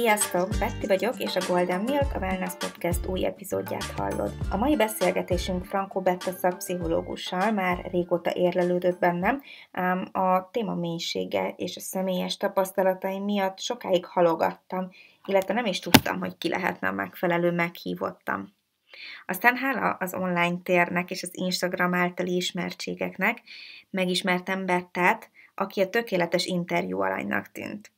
Sziasztok! Betty vagyok, és a Golden Milk, a Wellness Podcast új epizódját hallod. A mai beszélgetésünk Franco Betta szakpszichológussal már régóta érlelődött bennem, ám a téma mélysége és a személyes tapasztalataim miatt sokáig halogattam, illetve nem is tudtam, hogy ki lehetne a megfelelő meghívottam. Aztán hála az online térnek és az Instagram általi ismertségeknek megismertem Bettát, aki a tökéletes interjú alanynak tűnt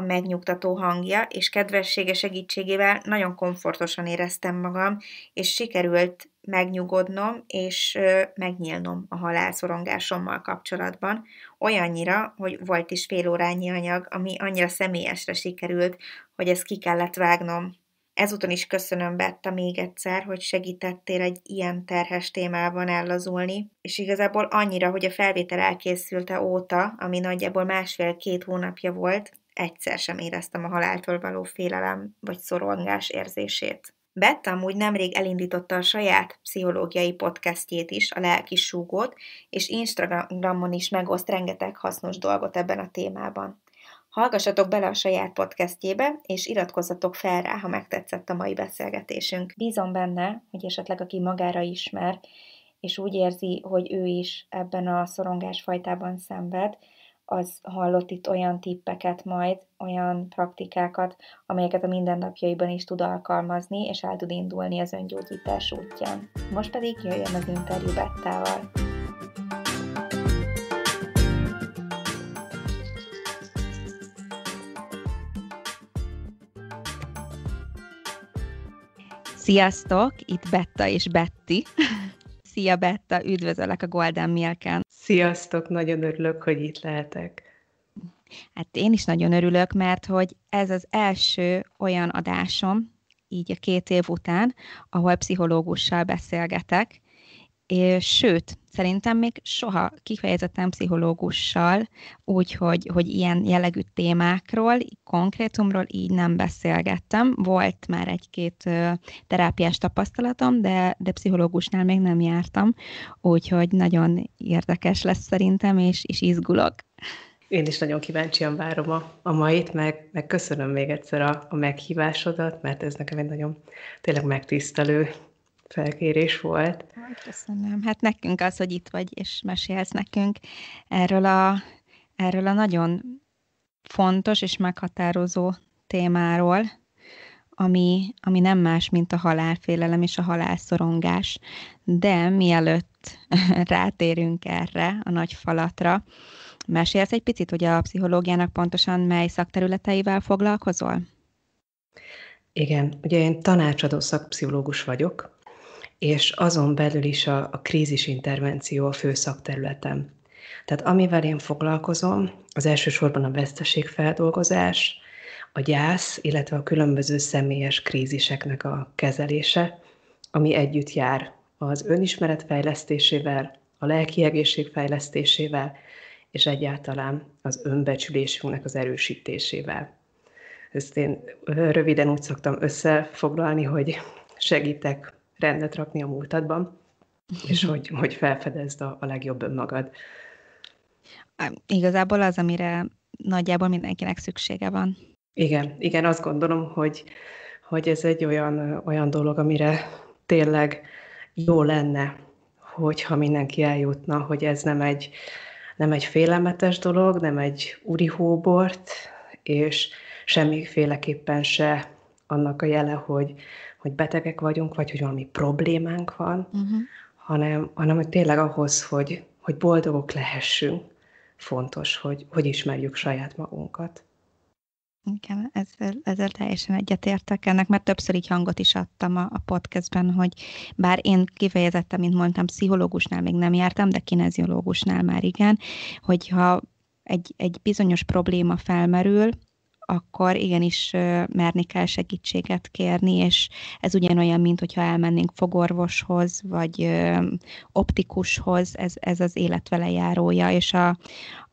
a megnyugtató hangja és kedvessége segítségével nagyon komfortosan éreztem magam, és sikerült megnyugodnom és megnyílnom a halálszorongásommal kapcsolatban, olyannyira, hogy volt is fél órányi anyag, ami annyira személyesre sikerült, hogy ezt ki kellett vágnom. Ezúton is köszönöm Betta még egyszer, hogy segítettél egy ilyen terhes témában ellazulni, és igazából annyira, hogy a felvétel elkészülte óta, ami nagyjából másfél-két hónapja volt, egyszer sem éreztem a haláltól való félelem vagy szorongás érzését. Bett amúgy nemrég elindította a saját pszichológiai podcastjét is, a Lelki Súgót, és Instagramon is megoszt rengeteg hasznos dolgot ebben a témában. Hallgassatok bele a saját podcastjébe, és iratkozzatok fel rá, ha megtetszett a mai beszélgetésünk. Bízom benne, hogy esetleg aki magára ismer, és úgy érzi, hogy ő is ebben a szorongás fajtában szenved, az hallott itt olyan tippeket majd, olyan praktikákat, amelyeket a mindennapjaiban is tud alkalmazni, és el tud indulni az öngyógyítás útján. Most pedig jöjjön az interjú Bettával. Sziasztok! Itt Betta és Betty. Szia Betta, üdvözöllek a Golden Milken. Sziasztok, nagyon örülök, hogy itt lehetek. Hát én is nagyon örülök, mert hogy ez az első olyan adásom, így a két év után, ahol pszichológussal beszélgetek, és sőt, szerintem még soha kifejezetten pszichológussal, úgyhogy hogy ilyen jellegű témákról, konkrétumról így nem beszélgettem. Volt már egy-két terápiás tapasztalatom, de, de pszichológusnál még nem jártam, úgyhogy nagyon érdekes lesz szerintem, és, és izgulok. Én is nagyon kíváncsian várom a, a mait, meg, meg köszönöm még egyszer a, a meghívásodat, mert ez nekem egy nagyon tényleg megtisztelő felkérés volt. Köszönöm. Hát nekünk az, hogy itt vagy, és mesélsz nekünk erről a, erről a nagyon fontos és meghatározó témáról, ami, ami nem más, mint a halálfélelem és a halálszorongás. De mielőtt rátérünk erre a nagy falatra, mesélsz egy picit, hogy a pszichológiának pontosan mely szakterületeivel foglalkozol? Igen, ugye én tanácsadó szakpszichológus vagyok, és azon belül is a, a krízisintervenció a fő szakterületem. Tehát amivel én foglalkozom, az elsősorban a veszteségfeldolgozás, a gyász, illetve a különböző személyes kríziseknek a kezelése, ami együtt jár az önismeret fejlesztésével, a lelki egészség fejlesztésével, és egyáltalán az önbecsülésünknek az erősítésével. Ezt én röviden úgy szoktam összefoglalni, hogy segítek rendet rakni a múltadban, és hogy, hogy felfedezd a, a legjobb önmagad. Igazából az, amire nagyjából mindenkinek szüksége van. Igen, igen, azt gondolom, hogy, hogy ez egy olyan, olyan dolog, amire tényleg jó lenne, hogyha mindenki eljutna, hogy ez nem egy, nem egy félelmetes dolog, nem egy uri hóbort, és semmiféleképpen se annak a jele, hogy, hogy betegek vagyunk, vagy hogy valami problémánk van, uh-huh. hanem, hanem hogy tényleg ahhoz, hogy, hogy boldogok lehessünk, fontos, hogy, hogy ismerjük saját magunkat. Igen, ezzel, ezzel teljesen egyetértek ennek, mert többször így hangot is adtam a, a podcastben, hogy bár én kifejezetten, mint mondtam, pszichológusnál még nem jártam, de kineziológusnál már igen, hogyha egy, egy bizonyos probléma felmerül, akkor igenis merni kell segítséget kérni, és ez ugyanolyan, mint hogyha elmennénk fogorvoshoz, vagy optikushoz, ez, ez az élet vele járója, és a,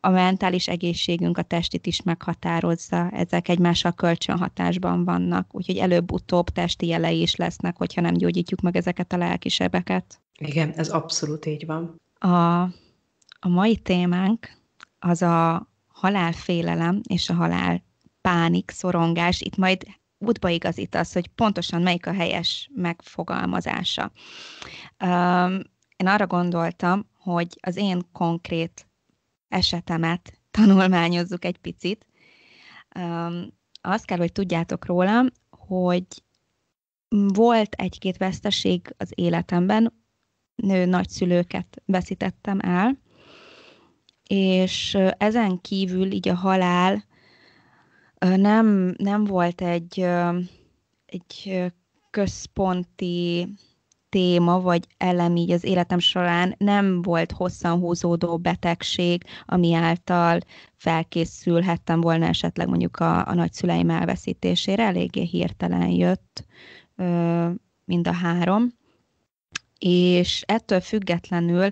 a mentális egészségünk a testit is meghatározza, ezek egymással kölcsönhatásban vannak, úgyhogy előbb-utóbb testi jelei is lesznek, hogyha nem gyógyítjuk meg ezeket a lelkisebeket. Igen, ez abszolút így van. A, a mai témánk az a halálfélelem és a halál pánik, szorongás, itt majd útba igazítasz, hogy pontosan melyik a helyes megfogalmazása. Um, én arra gondoltam, hogy az én konkrét esetemet tanulmányozzuk egy picit. Um, azt kell, hogy tudjátok rólam, hogy volt egy-két veszteség az életemben, nő nagyszülőket veszítettem el, és ezen kívül így a halál nem, nem volt egy, egy központi téma vagy elem így az életem során nem volt hosszan húzódó betegség, ami által felkészülhettem volna esetleg mondjuk a, a nagyszüleim elveszítésére. Eléggé hirtelen jött mind a három. És ettől függetlenül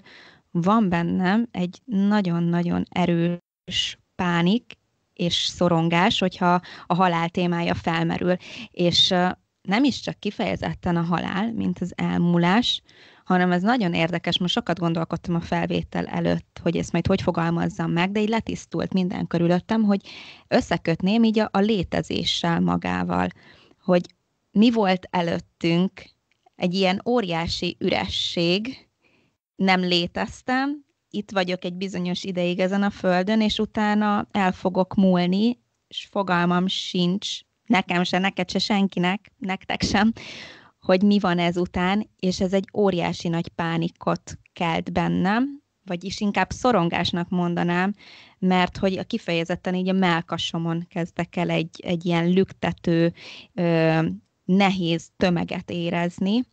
van bennem egy nagyon-nagyon erős pánik és szorongás, hogyha a halál témája felmerül. És nem is csak kifejezetten a halál, mint az elmúlás, hanem ez nagyon érdekes, most sokat gondolkodtam a felvétel előtt, hogy ezt majd hogy fogalmazzam meg, de így letisztult minden körülöttem, hogy összekötném így a, a létezéssel magával, hogy mi volt előttünk egy ilyen óriási üresség, nem léteztem, itt vagyok egy bizonyos ideig ezen a földön, és utána el fogok múlni, és fogalmam sincs, nekem se, neked se, senkinek, nektek sem, hogy mi van ezután, és ez egy óriási nagy pánikot kelt bennem, vagyis inkább szorongásnak mondanám, mert hogy a kifejezetten így a melkasomon kezdek el egy, egy ilyen lüktető, ö, nehéz tömeget érezni.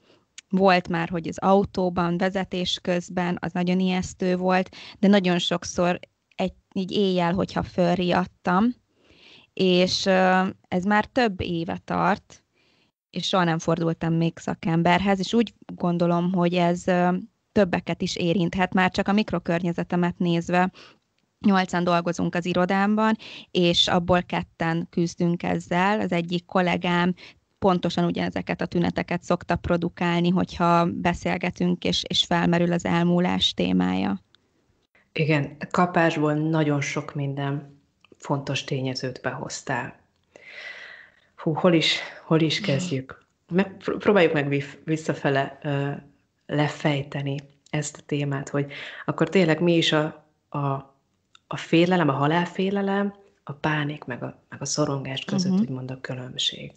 Volt már, hogy az autóban, vezetés közben, az nagyon ijesztő volt, de nagyon sokszor egy, így éjjel, hogyha fölriadtam, és ez már több éve tart, és soha nem fordultam még szakemberhez, és úgy gondolom, hogy ez többeket is érinthet, már csak a mikrokörnyezetemet nézve, nyolcan dolgozunk az irodámban, és abból ketten küzdünk ezzel. Az egyik kollégám pontosan ugyanezeket a tüneteket szokta produkálni, hogyha beszélgetünk, és, és felmerül az elmúlás témája. Igen, kapásból nagyon sok minden fontos tényezőt behoztál. Hú, hol is, hol is kezdjük? Meg, próbáljuk meg visszafele uh, lefejteni ezt a témát, hogy akkor tényleg mi is a, a, a félelem, a halálfélelem, a pánik, meg a, meg a szorongás között uh-huh. úgymond a különbség.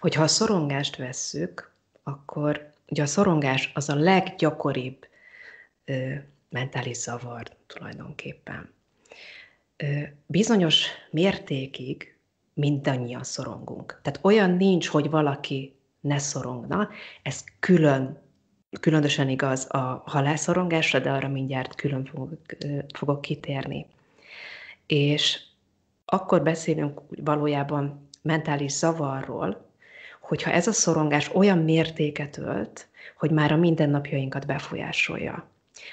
Hogyha a szorongást vesszük, akkor ugye a szorongás az a leggyakoribb ö, mentális zavar tulajdonképpen. Ö, bizonyos mértékig mindannyian szorongunk. Tehát olyan nincs, hogy valaki ne szorongna, ez külön, különösen igaz a halászorongásra, de arra mindjárt külön fogok, fogok kitérni. És akkor beszélünk valójában mentális zavarról, hogyha ez a szorongás olyan mértéket ölt, hogy már a mindennapjainkat befolyásolja,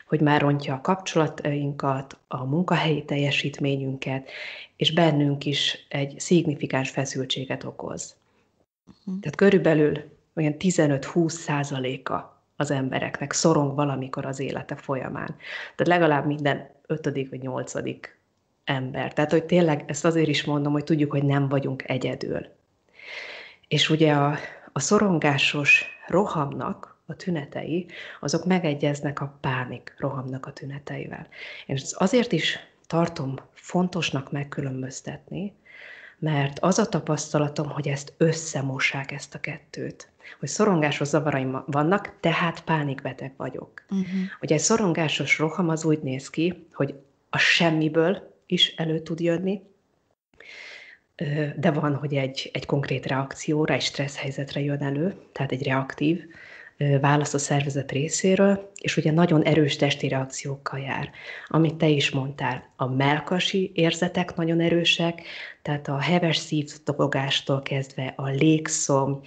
hogy már rontja a kapcsolatainkat, a munkahelyi teljesítményünket, és bennünk is egy szignifikáns feszültséget okoz. Uh-huh. Tehát körülbelül olyan 15-20 százaléka az embereknek szorong valamikor az élete folyamán. Tehát legalább minden ötödik vagy nyolcadik ember. Tehát, hogy tényleg ezt azért is mondom, hogy tudjuk, hogy nem vagyunk egyedül. És ugye a, a szorongásos rohamnak a tünetei, azok megegyeznek a pánik rohamnak a tüneteivel. És azért is tartom fontosnak megkülönböztetni, mert az a tapasztalatom, hogy ezt összemossák ezt a kettőt. Hogy szorongásos zavaraim vannak, tehát pánikbeteg vagyok. Uh-huh. Ugye egy szorongásos roham az úgy néz ki, hogy a semmiből is elő tud jönni, de van, hogy egy, egy konkrét reakcióra, egy stressz helyzetre jön elő, tehát egy reaktív válasz a szervezet részéről, és ugye nagyon erős testi reakciókkal jár. Amit te is mondtál, a melkasi érzetek nagyon erősek, tehát a heves szívdobogástól kezdve a légszom,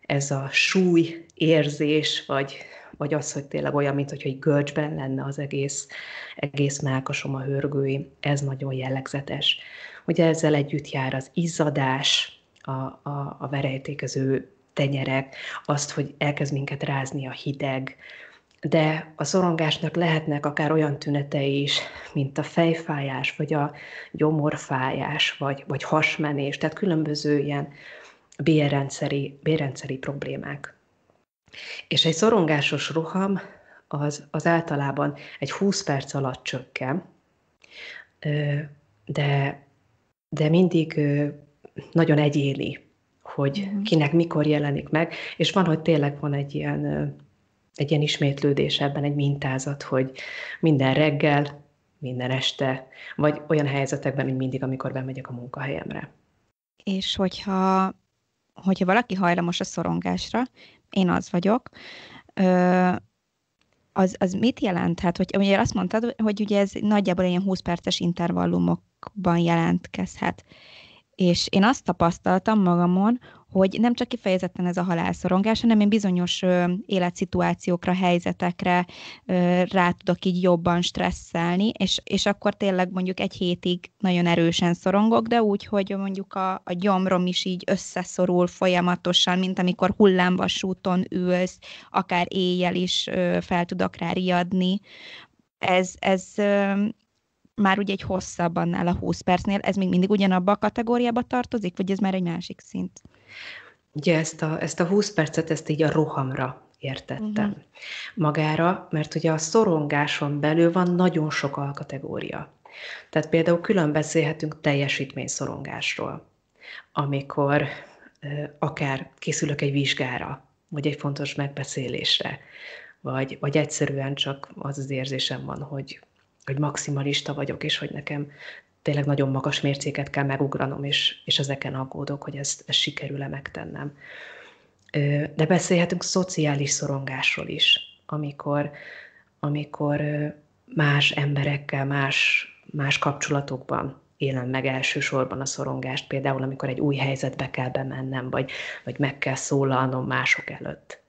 ez a súly érzés, vagy, vagy az, hogy tényleg olyan, mint hogy egy görcsben lenne az egész, egész melkasom a hörgői, ez nagyon jellegzetes. Ugye ezzel együtt jár az izzadás, a, a, a verejtékező tenyerek, azt, hogy elkezd minket rázni a hideg, de a szorongásnak lehetnek akár olyan tünetei is, mint a fejfájás, vagy a gyomorfájás, vagy, vagy hasmenés, tehát különböző ilyen bérrendszeri, bérrendszeri problémák. És egy szorongásos roham az, az általában egy 20 perc alatt csökken, de, de mindig nagyon egyéni, hogy mhm. kinek mikor jelenik meg, és van, hogy tényleg van egy ilyen, egy ilyen ismétlődés ebben, egy mintázat, hogy minden reggel, minden este, vagy olyan helyzetekben, mint mindig, amikor bemegyek a munkahelyemre. És hogyha, hogyha valaki hajlamos a szorongásra, én az vagyok, az, az mit jelent? Hát, hogy ugye azt mondtad, hogy ugye ez nagyjából ilyen 20 perces intervallumokban jelentkezhet. És én azt tapasztaltam magamon, hogy nem csak kifejezetten ez a halálszorongás, hanem én bizonyos ö, életszituációkra, helyzetekre ö, rá tudok így jobban stresszelni, és, és akkor tényleg mondjuk egy hétig nagyon erősen szorongok, de úgy, hogy mondjuk a, a gyomrom is így összeszorul folyamatosan, mint amikor hullámvasúton ülsz, akár éjjel is ö, fel tudok rá riadni. Ez, ez már ugye egy hosszabb annál a 20 percnél, ez még mindig ugyanabba a kategóriába tartozik, vagy ez már egy másik szint? Ugye ezt a, ezt a 20 percet, ezt így a rohamra értettem uh-huh. magára, mert ugye a szorongáson belül van nagyon sok alkategória. Tehát például külön beszélhetünk teljesítményszorongásról, amikor akár készülök egy vizsgára, vagy egy fontos megbeszélésre, vagy, vagy egyszerűen csak az az érzésem van, hogy hogy maximalista vagyok, és hogy nekem tényleg nagyon magas mércéket kell megugranom, és, és ezeken aggódok, hogy ezt, ezt sikerül-e megtennem. De beszélhetünk szociális szorongásról is, amikor, amikor más emberekkel, más, más kapcsolatokban élem meg elsősorban a szorongást, például amikor egy új helyzetbe kell bemennem, vagy, vagy meg kell szólalnom mások előtt.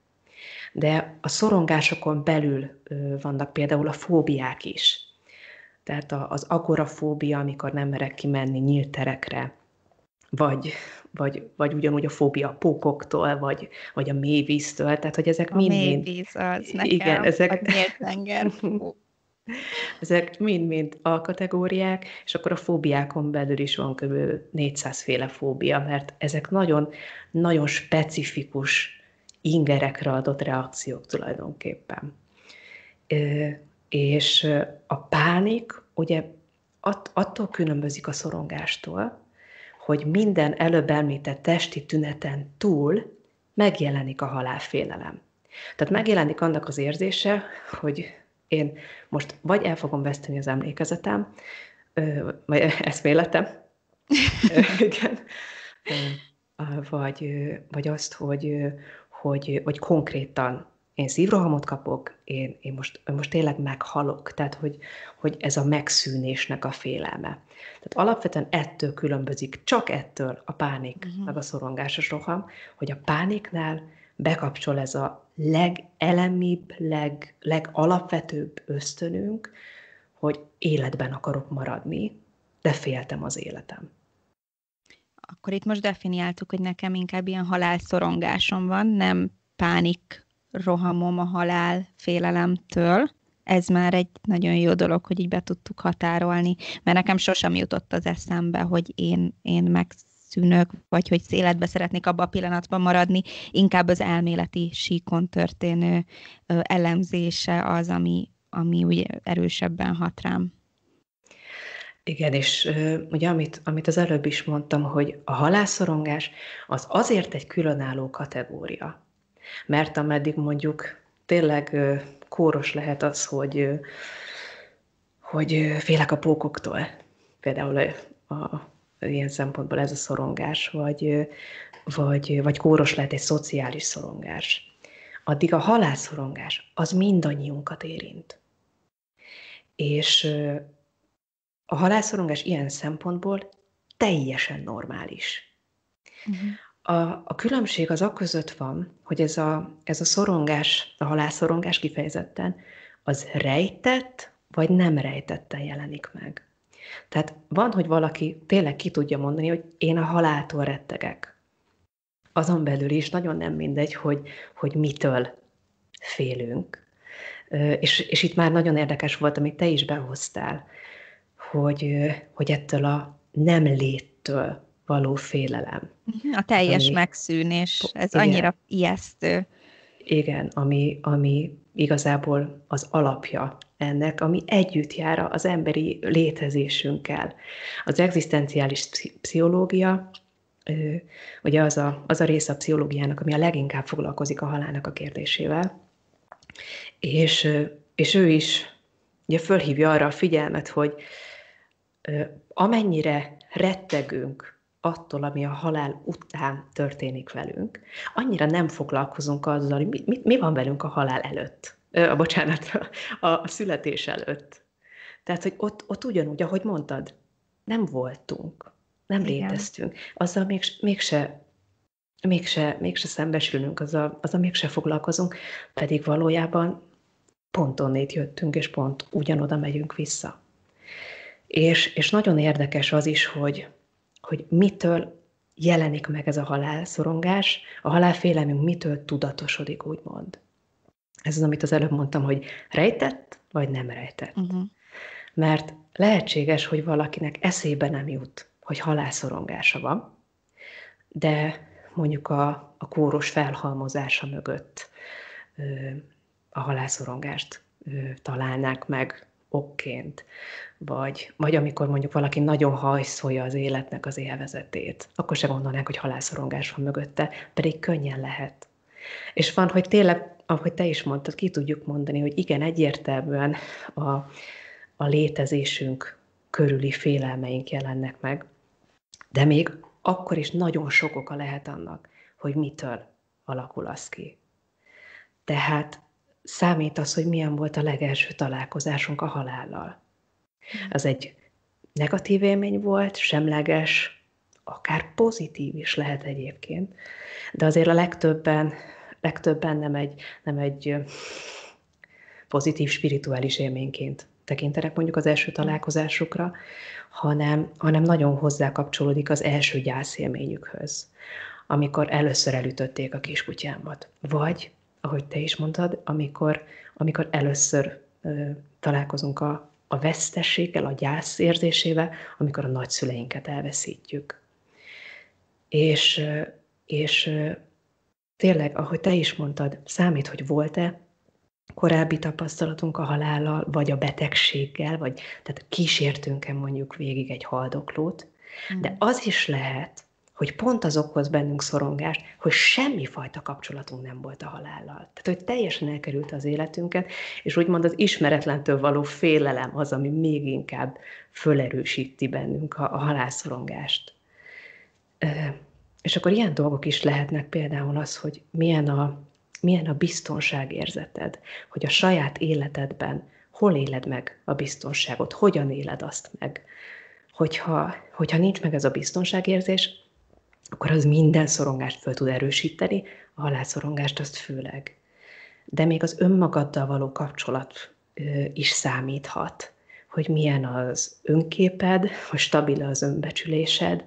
De a szorongásokon belül vannak például a fóbiák is. Tehát az agorafóbia, amikor nem merek kimenni nyílt terekre, vagy, vagy, vagy ugyanúgy a fóbia a pókoktól, vagy, vagy a mélyvíztől, tehát hogy ezek mind... A mélyvíz az nekem, igen, ezek, a tenger. ezek mind-mind alkategóriák, és akkor a fóbiákon belül is van kb. 400 féle fóbia, mert ezek nagyon, nagyon specifikus ingerekre adott reakciók tulajdonképpen. És a pánik ugye att, attól különbözik a szorongástól, hogy minden előbb említett testi tüneten túl megjelenik a halálfélelem. Tehát megjelenik annak az érzése, hogy én most vagy el fogom veszteni az emlékezetem, vagy eszméletem, igen, vagy, vagy azt, hogy, hogy, vagy konkrétan én szívrohamot kapok, én, én, most, most tényleg meghalok, tehát hogy, hogy ez a megszűnésnek a félelme. Tehát alapvetően ettől különbözik, csak ettől a pánik, uh-huh. meg a szorongásos roham, hogy a pániknál bekapcsol ez a legelemibb, leg, legalapvetőbb ösztönünk, hogy életben akarok maradni, de féltem az életem. Akkor itt most definiáltuk, hogy nekem inkább ilyen halálszorongásom van, nem pánik rohamom a halál félelemtől. Ez már egy nagyon jó dolog, hogy így be tudtuk határolni, mert nekem sosem jutott az eszembe, hogy én, én megszűnök, vagy hogy életbe szeretnék abban a pillanatban maradni, inkább az elméleti síkon történő ö, elemzése az, ami, ami úgy erősebben hat rám. Igen, és ugye amit, amit az előbb is mondtam, hogy a halászorongás az azért egy különálló kategória, mert ameddig mondjuk tényleg kóros lehet az, hogy, hogy félek a pókoktól, például a, a, ilyen szempontból ez a szorongás, vagy, vagy, vagy kóros lehet egy szociális szorongás. Addig a halászorongás az mindannyiunkat érint. És a halászorongás ilyen szempontból teljesen normális. Uh-huh. A, a különbség az a között van, hogy ez a, ez a szorongás, a halálszorongás kifejezetten, az rejtett vagy nem rejtetten jelenik meg. Tehát van, hogy valaki tényleg ki tudja mondani, hogy én a haláltól rettegek. Azon belül is nagyon nem mindegy, hogy, hogy mitől félünk. És, és itt már nagyon érdekes volt, amit te is behoztál, hogy, hogy ettől a nem léttől való félelem. Mhm, a teljes ami, megszűnés, ez igen, annyira ijesztő. Igen, ami, ami igazából az alapja ennek, ami együtt jár az emberi létezésünkkel. Az egzisztenciális pszichológia, ugye az a, az a része a pszichológiának, ami a leginkább foglalkozik a halálnak a kérdésével, és, és ő is ugye fölhívja arra a figyelmet, hogy amennyire rettegünk attól, ami a halál után történik velünk, annyira nem foglalkozunk azzal, hogy mi, mi, mi van velünk a halál előtt, a bocsánat, a, a születés előtt. Tehát, hogy ott, ott ugyanúgy, ahogy mondtad, nem voltunk, nem Igen. léteztünk. Azzal még, mégse, mégse, mégse szembesülünk, azzal, azzal mégse foglalkozunk, pedig valójában pont onnét jöttünk, és pont ugyanoda megyünk vissza. És, és nagyon érdekes az is, hogy, hogy mitől jelenik meg ez a halálszorongás, a halálfélelmünk mitől tudatosodik, úgymond. Ez az, amit az előbb mondtam, hogy rejtett, vagy nem rejtett. Uh-huh. Mert lehetséges, hogy valakinek eszébe nem jut, hogy halálszorongása van, de mondjuk a, a kóros felhalmozása mögött ö, a halálszorongást ö, találnák meg okként, vagy, vagy amikor mondjuk valaki nagyon hajszolja az életnek az élvezetét, akkor se gondolnánk, hogy halálszorongás van mögötte, pedig könnyen lehet. És van, hogy tényleg, ahogy te is mondtad, ki tudjuk mondani, hogy igen, egyértelműen a, a létezésünk körüli félelmeink jelennek meg, de még akkor is nagyon sok oka lehet annak, hogy mitől alakul az ki. Tehát számít az, hogy milyen volt a legelső találkozásunk a halállal. Az egy negatív élmény volt, semleges, akár pozitív is lehet egyébként, de azért a legtöbben, legtöbben nem egy, nem egy pozitív spirituális élményként tekintenek mondjuk az első találkozásukra, hanem, hanem nagyon hozzá kapcsolódik az első gyászélményükhöz, amikor először elütötték a kiskutyámat. Vagy, ahogy te is mondtad, amikor, amikor először ö, találkozunk a, a vesztességgel, a gyász érzésével, amikor a nagyszüleinket elveszítjük. És, és tényleg, ahogy te is mondtad, számít, hogy volt-e korábbi tapasztalatunk a halállal, vagy a betegséggel, vagy tehát kísértünk-e mondjuk végig egy haldoklót, de mm. az is lehet, hogy pont az okoz bennünk szorongást, hogy semmi fajta kapcsolatunk nem volt a halállal. Tehát, hogy teljesen elkerült az életünket, és úgymond az ismeretlentől való félelem az, ami még inkább fölerősíti bennünk a, a halálszorongást. És akkor ilyen dolgok is lehetnek például az, hogy milyen a, milyen a biztonságérzeted, hogy a saját életedben hol éled meg a biztonságot, hogyan éled azt meg. Hogyha, hogyha nincs meg ez a biztonságérzés, akkor az minden szorongást föl tud erősíteni, a halálszorongást azt főleg. De még az önmagaddal való kapcsolat is számíthat, hogy milyen az önképed, hogy stabil az önbecsülésed,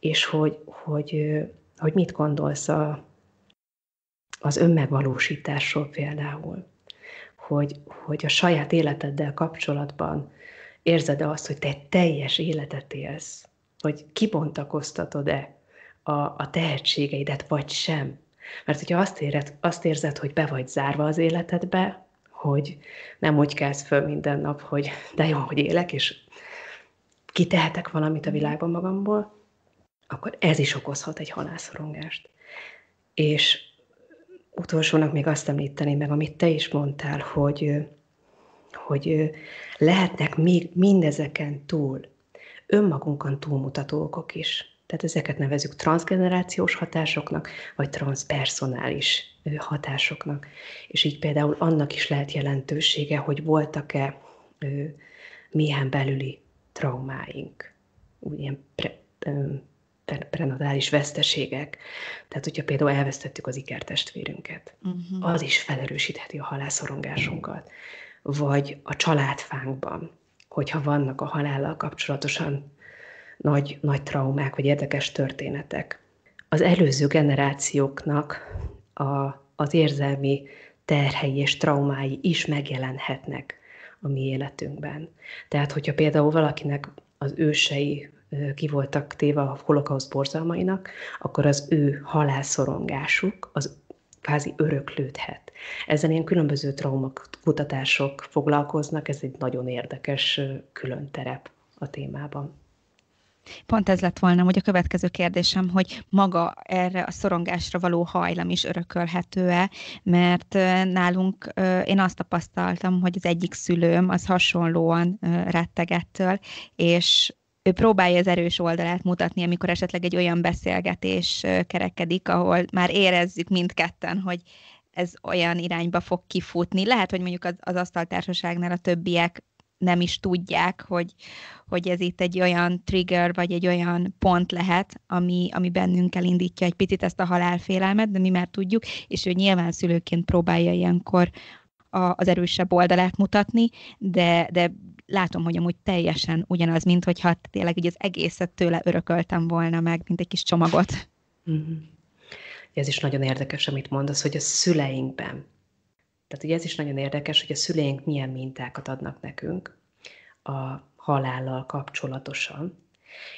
és hogy, hogy, hogy mit gondolsz a, az önmegvalósításról például. Hogy, hogy a saját életeddel kapcsolatban érzed-e azt, hogy te egy teljes életet élsz, hogy kibontakoztatod-e a, a tehetségeidet, vagy sem. Mert hogyha azt, éred, azt érzed, hogy be vagy zárva az életedbe, hogy nem úgy kelsz föl minden nap, hogy de jó, hogy élek, és kitehetek valamit a világban magamból, akkor ez is okozhat egy halálszorongást. És utolsónak még azt említeni meg, amit te is mondtál, hogy, hogy lehetnek még mindezeken túl önmagunkon túlmutató okok is. Tehát ezeket nevezük transgenerációs hatásoknak, vagy transpersonális hatásoknak. És így például annak is lehet jelentősége, hogy voltak-e milyen belüli traumáink, ilyen pre, prenatális veszteségek. Tehát, hogyha például elvesztettük az ikertestvérünket, uh-huh. az is felerősítheti a halálszorongásunkat. Vagy a családfánkban, hogyha vannak a halállal kapcsolatosan nagy, nagy traumák vagy érdekes történetek. Az előző generációknak a, az érzelmi terhei és traumái is megjelenhetnek a mi életünkben. Tehát, hogyha például valakinek az ősei ki voltak téve a holokauszt borzalmainak, akkor az ő halálszorongásuk az kvázi öröklődhet. Ezen ilyen különböző traumakutatások foglalkoznak, ez egy nagyon érdekes külön terep a témában. Pont ez lett volna, hogy a következő kérdésem, hogy maga erre a szorongásra való hajlam is örökölhető-e, mert nálunk én azt tapasztaltam, hogy az egyik szülőm az hasonlóan rettegettől, és ő próbálja az erős oldalát mutatni, amikor esetleg egy olyan beszélgetés kerekedik, ahol már érezzük mindketten, hogy ez olyan irányba fog kifutni. Lehet, hogy mondjuk az, az asztaltársaságnál a többiek nem is tudják, hogy, hogy ez itt egy olyan trigger, vagy egy olyan pont lehet, ami, ami bennünk elindítja egy picit ezt a halálfélelmet, de mi már tudjuk, és ő nyilván szülőként próbálja ilyenkor a, az erősebb oldalát mutatni, de, de látom, hogy amúgy teljesen ugyanaz, mint hogyha tényleg így az egészet tőle örököltem volna meg, mint egy kis csomagot. Mm-hmm. Ez is nagyon érdekes, amit mondasz, hogy a szüleinkben. Tehát ugye ez is nagyon érdekes, hogy a szüleink milyen mintákat adnak nekünk a halállal kapcsolatosan.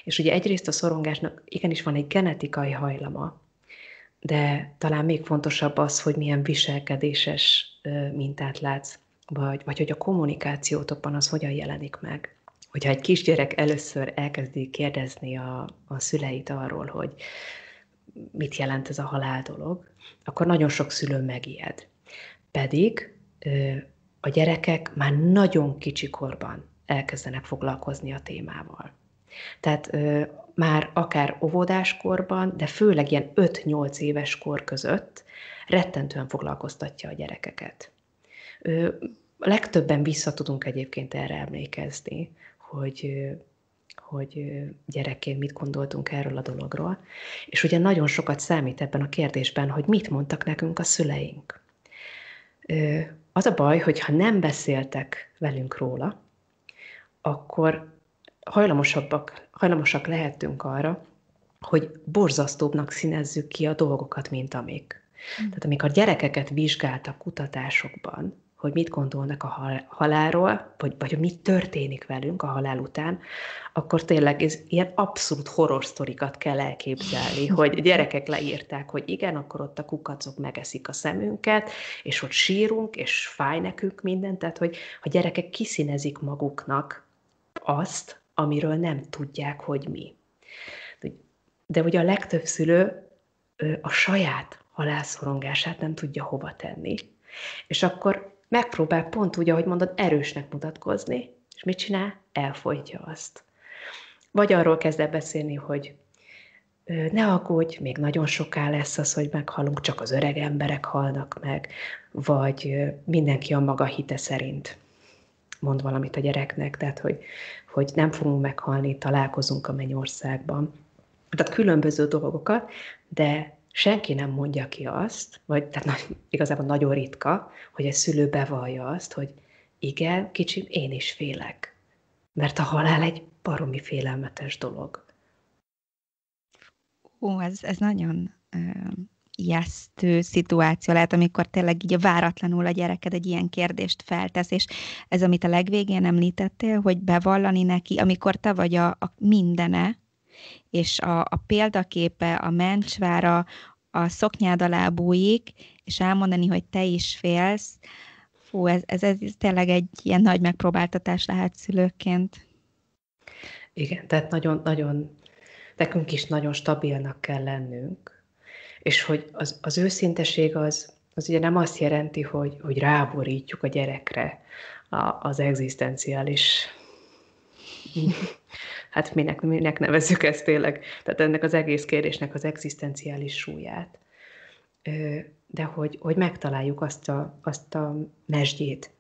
És ugye egyrészt a szorongásnak igenis van egy genetikai hajlama, de talán még fontosabb az, hogy milyen viselkedéses mintát látsz vagy, vagy hogy a kommunikációtokban az hogyan jelenik meg. Hogyha egy kisgyerek először elkezdi kérdezni a, a szüleit arról, hogy mit jelent ez a halál dolog, akkor nagyon sok szülő megijed. Pedig a gyerekek már nagyon kicsi korban elkezdenek foglalkozni a témával. Tehát már akár óvodáskorban, de főleg ilyen 5-8 éves kor között rettentően foglalkoztatja a gyerekeket legtöbben vissza tudunk egyébként erre emlékezni, hogy hogy gyerekként mit gondoltunk erről a dologról. És ugye nagyon sokat számít ebben a kérdésben, hogy mit mondtak nekünk a szüleink. Az a baj, hogy ha nem beszéltek velünk róla, akkor hajlamosabbak, hajlamosak lehetünk arra, hogy borzasztóbbnak színezzük ki a dolgokat, mint amik. Mm. Tehát amikor gyerekeket vizsgáltak kutatásokban, hogy mit gondolnak a hal- halálról, vagy, vagy hogy mit történik velünk a halál után, akkor tényleg ez ilyen abszolút horror kell elképzelni, hogy gyerekek leírták, hogy igen, akkor ott a kukacok megeszik a szemünket, és ott sírunk, és fáj nekünk minden, tehát hogy a gyerekek kiszínezik maguknak azt, amiről nem tudják, hogy mi. De ugye a legtöbb szülő a saját halálszorongását nem tudja hova tenni. És akkor megpróbál pont úgy, ahogy mondod, erősnek mutatkozni, és mit csinál? Elfolytja azt. Vagy arról kezd el beszélni, hogy ne aggódj, még nagyon soká lesz az, hogy meghalunk, csak az öreg emberek halnak meg, vagy mindenki a maga hite szerint mond valamit a gyereknek, tehát hogy, hogy nem fogunk meghalni, találkozunk a mennyországban. Tehát különböző dolgokat, de senki nem mondja ki azt, vagy tehát igazából nagyon ritka, hogy egy szülő bevallja azt, hogy igen, kicsim, én is félek. Mert a halál egy baromi félelmetes dolog. Ó, ez, ez nagyon uh, ijesztő szituáció lehet, amikor tényleg így váratlanul a gyereked egy ilyen kérdést feltesz, és ez, amit a legvégén említettél, hogy bevallani neki, amikor te vagy a, a mindene, és a, a példaképe, a mencsvára, a szoknyád alá bújik, és elmondani, hogy te is félsz, fú, ez, ez, ez tényleg egy ilyen nagy megpróbáltatás lehet szülőként. Igen, tehát nagyon, nagyon, nekünk is nagyon stabilnak kell lennünk, és hogy az, az őszinteség az, az ugye nem azt jelenti, hogy, hogy ráborítjuk a gyerekre a, az egzisztenciális hát minek, minek nevezzük ezt tényleg, tehát ennek az egész kérdésnek az egzisztenciális súlyát. De hogy, hogy megtaláljuk azt a, azt a mesdjét,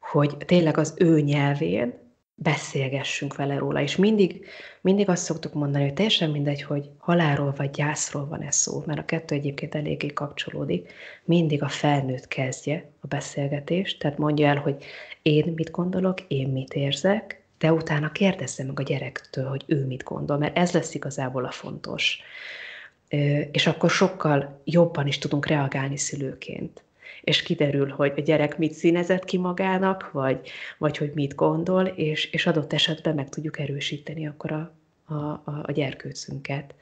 hogy tényleg az ő nyelvén beszélgessünk vele róla, és mindig, mindig azt szoktuk mondani, hogy teljesen mindegy, hogy halálról vagy gyászról van ez szó, mert a kettő egyébként eléggé kapcsolódik, mindig a felnőtt kezdje a beszélgetést, tehát mondja el, hogy én mit gondolok, én mit érzek, de utána kérdezze meg a gyerektől, hogy ő mit gondol, mert ez lesz igazából a fontos. És akkor sokkal jobban is tudunk reagálni szülőként. és kiderül, hogy a gyerek mit színezett ki magának, vagy, vagy hogy mit gondol, és, és adott esetben meg tudjuk erősíteni akkor a, a, a, a gyerkőcünket.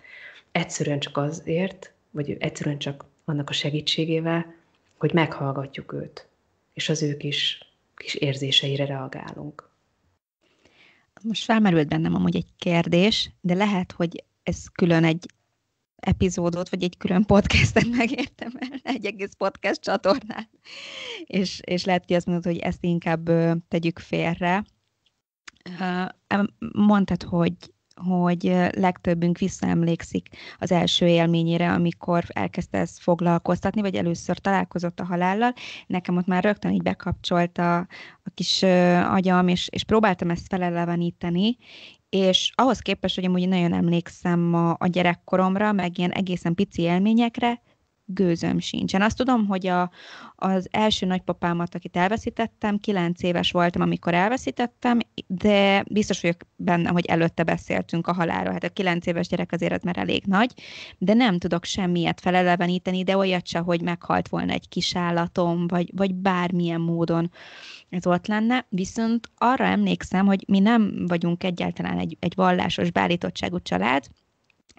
Egyszerűen csak azért, vagy egyszerűen csak annak a segítségével, hogy meghallgatjuk őt, és az ő kis, kis érzéseire reagálunk. Most felmerült bennem amúgy egy kérdés, de lehet, hogy ez külön egy epizódot, vagy egy külön podcastet megértem el, egy egész podcast csatornát, és, és lehet, hogy azt mondod, hogy ezt inkább tegyük félre. Mondtad, hogy hogy legtöbbünk visszaemlékszik az első élményére, amikor elkezdte ezt foglalkoztatni, vagy először találkozott a halállal. Nekem ott már rögtön így bekapcsolt a, a kis agyam, és, és próbáltam ezt feleleveníteni, és ahhoz képest, hogy amúgy nagyon emlékszem a, a gyerekkoromra, meg ilyen egészen pici élményekre, gőzöm sincsen. Azt tudom, hogy a, az első nagypapámat, akit elveszítettem, kilenc éves voltam, amikor elveszítettem, de biztos vagyok benne, hogy előtte beszéltünk a halálról. Hát a kilenc éves gyerek azért az már elég nagy, de nem tudok semmiet feleleveníteni, de olyat se, hogy meghalt volna egy kis állatom, vagy, vagy bármilyen módon ez ott lenne. Viszont arra emlékszem, hogy mi nem vagyunk egyáltalán egy, egy vallásos beállítottságú család,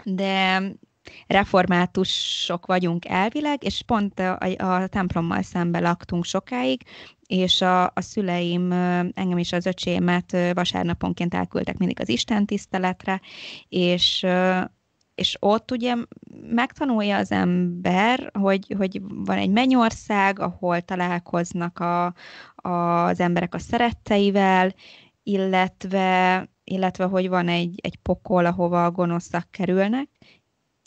de reformátusok vagyunk elvileg, és pont a, a templommal szembe laktunk sokáig, és a, a szüleim, engem és az öcsémet vasárnaponként elküldtek mindig az Isten tiszteletre, és és ott ugye megtanulja az ember, hogy, hogy van egy mennyország, ahol találkoznak a, az emberek a szeretteivel, illetve, illetve hogy van egy, egy pokol, ahova a gonoszak kerülnek,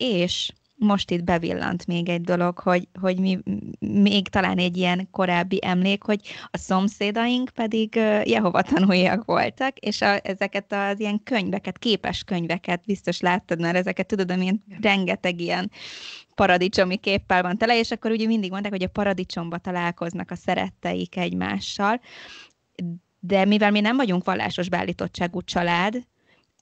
és most itt bevillant még egy dolog, hogy, hogy mi még talán egy ilyen korábbi emlék, hogy a szomszédaink pedig Jehova tanulják voltak, és a, ezeket az ilyen könyveket, képes könyveket, biztos láttad már ezeket, tudod, amilyen rengeteg ilyen paradicsomi képpel van tele, és akkor ugye mindig mondták, hogy a paradicsomba találkoznak a szeretteik egymással, de mivel mi nem vagyunk vallásos beállítottságú család,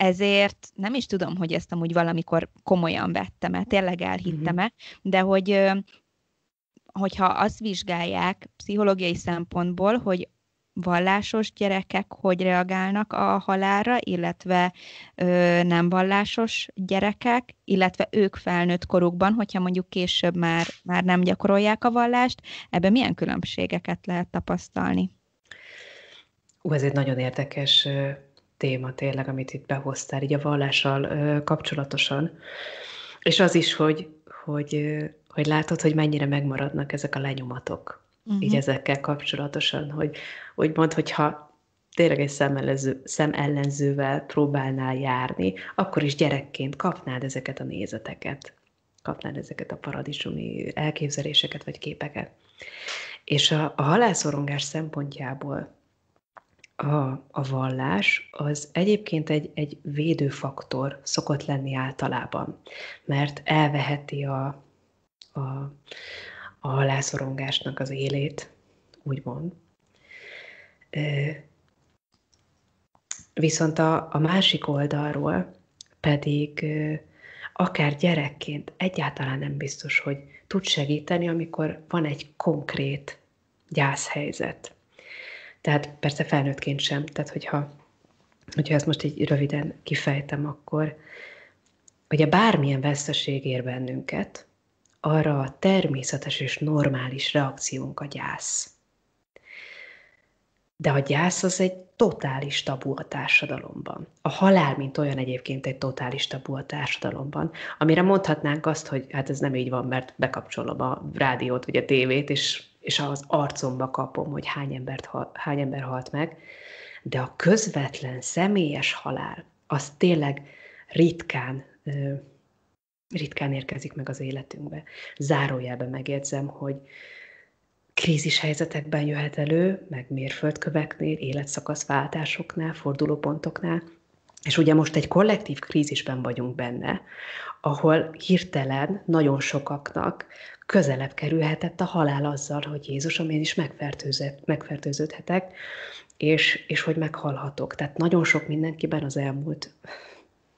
ezért nem is tudom, hogy ezt amúgy valamikor komolyan vettem-e, tényleg elhittem-e, de hogy hogyha azt vizsgálják pszichológiai szempontból, hogy vallásos gyerekek hogy reagálnak a halálra, illetve ö, nem vallásos gyerekek, illetve ők felnőtt korukban, hogyha mondjuk később már, már nem gyakorolják a vallást, ebben milyen különbségeket lehet tapasztalni? Ú, ez egy nagyon érdekes téma tényleg, amit itt behoztál, így a vallással kapcsolatosan. És az is, hogy, hogy, hogy látod, hogy mennyire megmaradnak ezek a lenyomatok, uh-huh. így ezekkel kapcsolatosan, hogy, hogy mond, hogyha tényleg egy szemellenző, szemellenzővel próbálnál járni, akkor is gyerekként kapnád ezeket a nézeteket, kapnád ezeket a paradicsomi elképzeléseket vagy képeket. És a, a halálszorongás szempontjából a, a vallás az egyébként egy, egy védőfaktor szokott lenni általában, mert elveheti a, a, a halászorongásnak az élét, úgymond. Viszont a, a másik oldalról pedig akár gyerekként egyáltalán nem biztos, hogy tud segíteni, amikor van egy konkrét gyászhelyzet. Tehát persze felnőttként sem, tehát hogyha, hogyha ezt most így röviden kifejtem, akkor ugye bármilyen veszteség ér bennünket, arra a természetes és normális reakciónk a gyász. De a gyász az egy totális tabu a társadalomban. A halál, mint olyan egyébként egy totális tabu a társadalomban, amire mondhatnánk azt, hogy hát ez nem így van, mert bekapcsolom a rádiót vagy a tévét, és és az arcomba kapom, hogy hány, embert, hány ember halt meg, de a közvetlen, személyes halál, az tényleg ritkán, ritkán érkezik meg az életünkbe. Zárójelben megjegyzem, hogy krízis helyzetekben jöhet elő, meg mérföldköveknél, életszakaszváltásoknál, fordulópontoknál, és ugye most egy kollektív krízisben vagyunk benne, ahol hirtelen nagyon sokaknak közelebb kerülhetett a halál azzal, hogy Jézusom, én is megfertőződhetek, és, és hogy meghalhatok. Tehát nagyon sok mindenkiben az elmúlt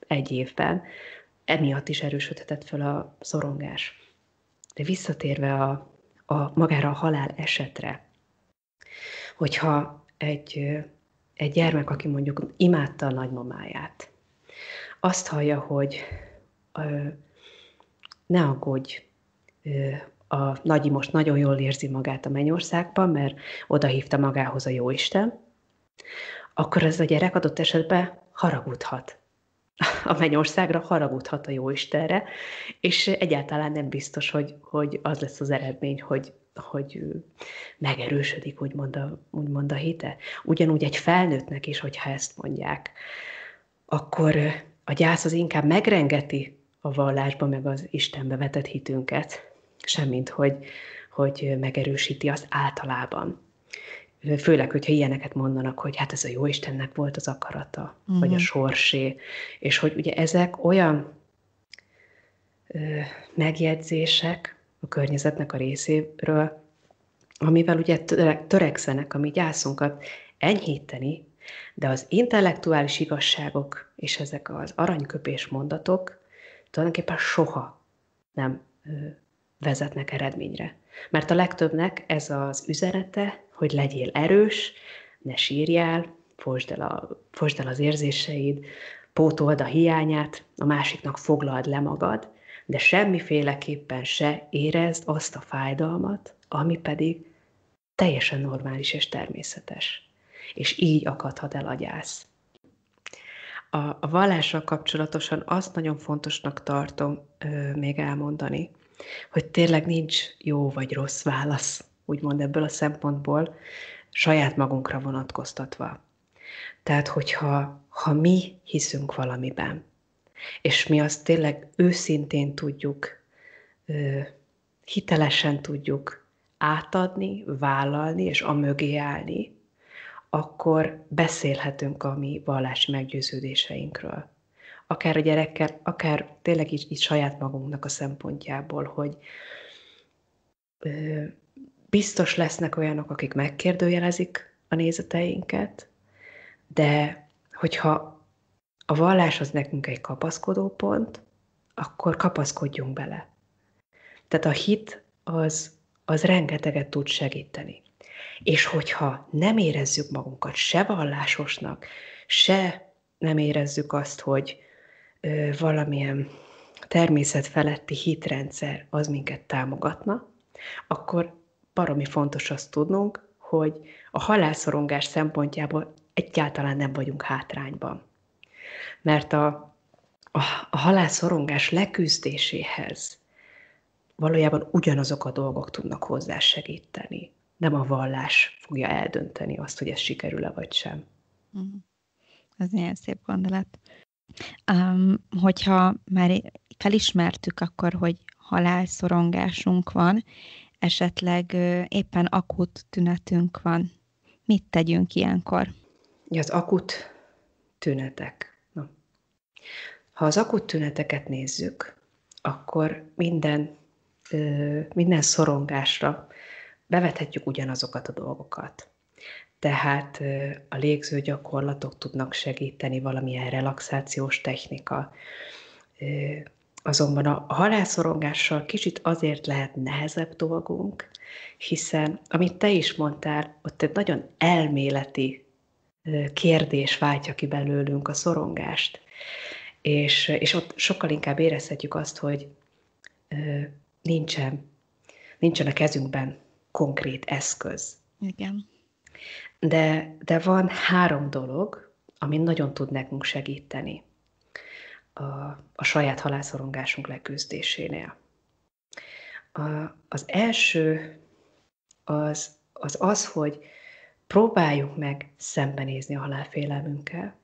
egy évben emiatt is erősödhetett fel a szorongás. De visszatérve a, a, magára a halál esetre. Hogyha egy, egy gyermek, aki mondjuk imádta a nagymamáját, azt hallja, hogy ne aggódj, a nagyi most nagyon jól érzi magát a mennyországban, mert oda hívta magához a Jóisten, akkor ez a gyerek adott esetben haragudhat. A mennyországra, haragudhat a Jóistenre, és egyáltalán nem biztos, hogy, hogy az lesz az eredmény, hogy, hogy megerősödik, úgymond a, úgymond a hite. Ugyanúgy egy felnőttnek is, hogyha ezt mondják, akkor a gyász az inkább megrengeti a vallásba, meg az Istenbe vetett hitünket, semmint, hogy, hogy megerősíti azt általában. Főleg, hogyha ilyeneket mondanak, hogy hát ez a jó Istennek volt az akarata, uh-huh. vagy a mhm. sorsé, és hogy ugye ezek olyan ö, megjegyzések a környezetnek a részéről, amivel ugye törekszenek a mi gyászunkat enyhíteni, de az intellektuális igazságok és ezek az aranyköpés mondatok tulajdonképpen soha nem vezetnek eredményre. Mert a legtöbbnek ez az üzenete, hogy legyél erős, ne sírjál, fosd el, a, fosd el az érzéseid, pótold a hiányát, a másiknak foglald le magad, de semmiféleképpen se érezd azt a fájdalmat, ami pedig teljesen normális és természetes. És így akadhat el a gyász. A, a vallással kapcsolatosan azt nagyon fontosnak tartom ö, még elmondani, hogy tényleg nincs jó vagy rossz válasz, úgymond ebből a szempontból, saját magunkra vonatkoztatva. Tehát, hogyha ha mi hiszünk valamiben, és mi azt tényleg őszintén tudjuk, hitelesen tudjuk átadni, vállalni és a mögé állni, akkor beszélhetünk a mi vallási meggyőződéseinkről akár a gyerekkel, akár tényleg így, így saját magunknak a szempontjából, hogy ö, biztos lesznek olyanok, akik megkérdőjelezik a nézeteinket, de hogyha a vallás az nekünk egy kapaszkodó pont, akkor kapaszkodjunk bele. Tehát a hit az, az rengeteget tud segíteni. És hogyha nem érezzük magunkat se vallásosnak, se nem érezzük azt, hogy, valamilyen természetfeletti hitrendszer az minket támogatna, akkor baromi fontos azt tudnunk, hogy a halálszorongás szempontjából egyáltalán nem vagyunk hátrányban. Mert a, a, a halálszorongás leküzdéséhez valójában ugyanazok a dolgok tudnak hozzá segíteni. Nem a vallás fogja eldönteni azt, hogy ez sikerül-e vagy sem. Mm. Ez milyen szép gondolat. Um, hogyha már felismertük akkor, hogy halálszorongásunk van, esetleg éppen akut tünetünk van, mit tegyünk ilyenkor? Az akut tünetek. Na. Ha az akut tüneteket nézzük, akkor minden, minden szorongásra bevethetjük ugyanazokat a dolgokat tehát a légző gyakorlatok tudnak segíteni, valamilyen relaxációs technika. Azonban a halálszorongással kicsit azért lehet nehezebb dolgunk, hiszen, amit te is mondtál, ott egy nagyon elméleti kérdés váltja ki belőlünk a szorongást. És, és ott sokkal inkább érezhetjük azt, hogy nincsen, nincsen a kezünkben konkrét eszköz. Igen. De, de van három dolog, ami nagyon tud nekünk segíteni a, a saját halálszorongásunk leküzdésénél. A, az első az, az az, hogy próbáljuk meg szembenézni a halálfélelmünkkel,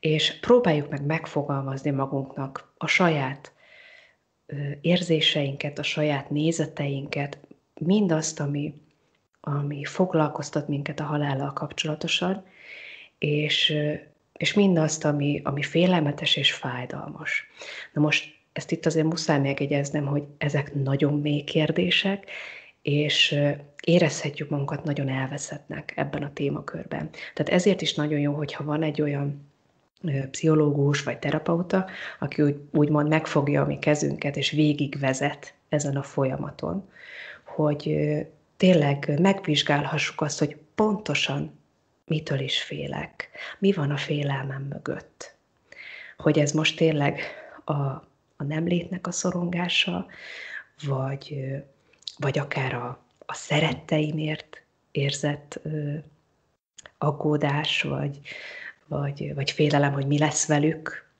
és próbáljuk meg megfogalmazni magunknak a saját érzéseinket, a saját nézeteinket, mindazt, ami, ami foglalkoztat minket a halállal kapcsolatosan, és, és mindazt, ami, ami félelmetes és fájdalmas. Na most ezt itt azért muszáj megjegyeznem, hogy ezek nagyon mély kérdések, és érezhetjük magunkat nagyon elveszettnek ebben a témakörben. Tehát ezért is nagyon jó, hogyha van egy olyan pszichológus vagy terapeuta, aki úgy, úgymond megfogja a mi kezünket és végigvezet ezen a folyamaton, hogy tényleg megvizsgálhassuk azt, hogy pontosan mitől is félek, mi van a félelmem mögött. Hogy ez most tényleg a, a nem létnek a szorongása, vagy, vagy akár a, a szeretteimért érzett ö, aggódás, vagy, vagy, vagy félelem, hogy mi lesz velük,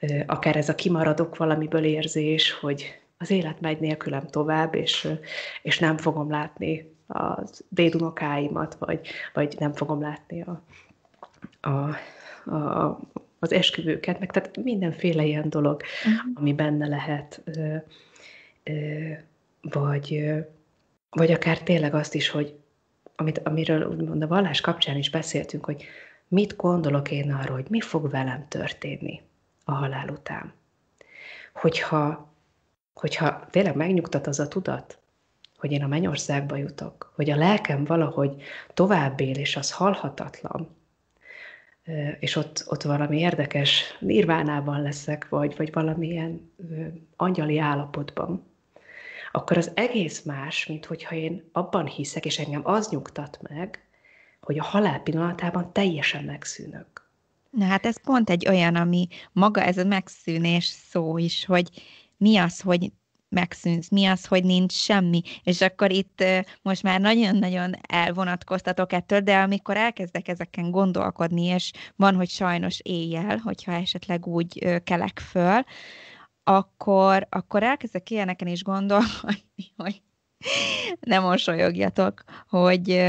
ö, akár ez a kimaradok valamiből érzés, hogy az élet megy nélkülem tovább, és, és nem fogom látni az dédunokáimat, vagy, vagy nem fogom látni a, a, a, az esküvőket, meg tehát mindenféle ilyen dolog, uh-huh. ami benne lehet, ö, ö, vagy, vagy akár tényleg azt is, hogy amit, amiről úgymond a vallás kapcsán is beszéltünk, hogy mit gondolok én arról, hogy mi fog velem történni a halál után. Hogyha, hogyha tényleg megnyugtat az a tudat, hogy én a mennyországba jutok, hogy a lelkem valahogy tovább él, és az halhatatlan, és ott, ott valami érdekes nirvánában leszek, vagy, vagy valamilyen angyali állapotban, akkor az egész más, mint hogyha én abban hiszek, és engem az nyugtat meg, hogy a halál pillanatában teljesen megszűnök. Na hát ez pont egy olyan, ami maga ez a megszűnés szó is, hogy mi az, hogy megszűnsz, mi az, hogy nincs semmi. És akkor itt most már nagyon-nagyon elvonatkoztatok ettől, de amikor elkezdek ezeken gondolkodni, és van, hogy sajnos éjjel, hogyha esetleg úgy kelek föl, akkor, akkor elkezdek ilyeneken is gondolkodni, hogy nem mosolyogjatok, hogy,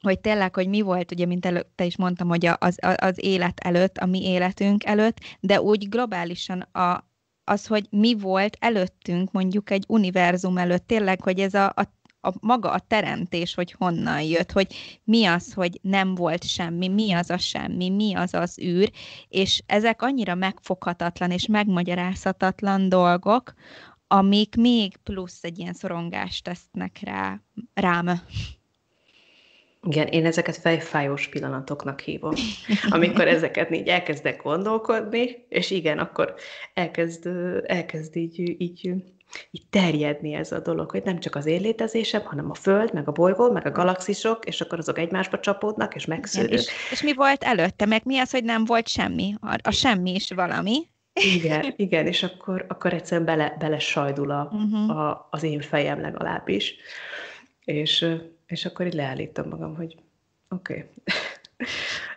hogy tényleg, hogy mi volt, ugye, mint előtte is mondtam, hogy az, az élet előtt, a mi életünk előtt, de úgy globálisan a, az, hogy mi volt előttünk, mondjuk egy univerzum előtt, tényleg, hogy ez a, a a, maga a teremtés, hogy honnan jött, hogy mi az, hogy nem volt semmi, mi az a semmi, mi az az űr, és ezek annyira megfoghatatlan és megmagyarázhatatlan dolgok, amik még plusz egy ilyen szorongást tesznek rá, rám. Igen, én ezeket fejfájós pillanatoknak hívom, amikor ezeket így elkezdek gondolkodni, és igen, akkor elkezd, elkezd így, így így terjedni ez a dolog, hogy nem csak az én létezésem, hanem a Föld, meg a bolygó, meg a galaxisok, és akkor azok egymásba csapódnak, és megszűnnek. És, és mi volt előtte, meg mi az, hogy nem volt semmi? A, a semmi is valami. Igen, igen, és akkor, akkor egyszerűen bele, bele sajdul a, uh-huh. a, az én fejem legalábbis. És, és akkor így leállítom magam, hogy oké,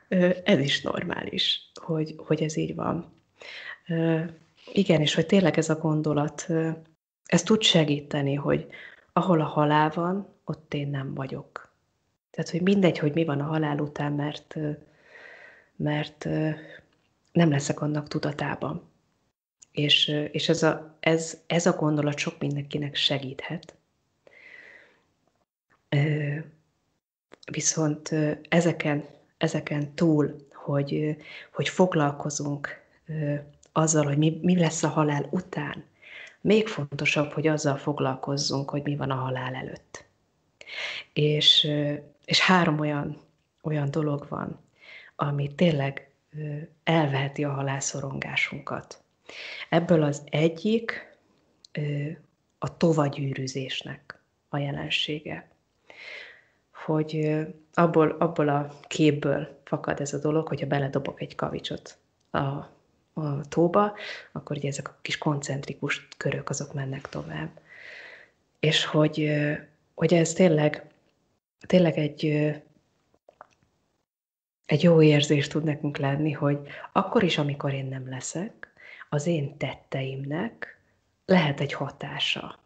okay. ez is normális, hogy, hogy ez így van. Igen, és hogy tényleg ez a gondolat ez tud segíteni, hogy ahol a halál van, ott én nem vagyok. Tehát, hogy mindegy, hogy mi van a halál után, mert, mert nem leszek annak tudatában. És, és ez, a, ez, ez a gondolat sok mindenkinek segíthet. Viszont ezeken, ezeken túl, hogy, hogy foglalkozunk azzal, hogy mi, mi lesz a halál után, még fontosabb, hogy azzal foglalkozzunk, hogy mi van a halál előtt. És, és három olyan, olyan dolog van, ami tényleg elveheti a halálszorongásunkat. Ebből az egyik a tovagyűrűzésnek a jelensége. Hogy abból, abból a képből fakad ez a dolog, hogyha beledobok egy kavicsot a a tóba, akkor ugye ezek a kis koncentrikus körök azok mennek tovább. És hogy, hogy ez tényleg, tényleg egy, egy jó érzés tud nekünk lenni, hogy akkor is, amikor én nem leszek, az én tetteimnek lehet egy hatása.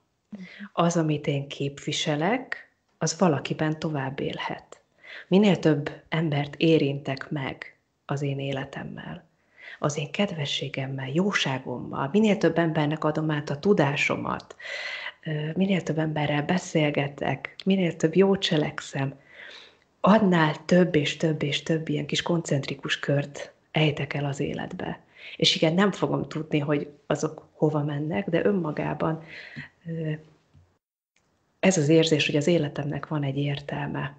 Az, amit én képviselek, az valakiben tovább élhet. Minél több embert érintek meg az én életemmel, az én kedvességemmel, jóságommal, minél több embernek adom át a tudásomat, minél több emberrel beszélgetek, minél több jó cselekszem, annál több és több és több ilyen kis koncentrikus kört ejtek el az életbe. És igen, nem fogom tudni, hogy azok hova mennek, de önmagában ez az érzés, hogy az életemnek van egy értelme,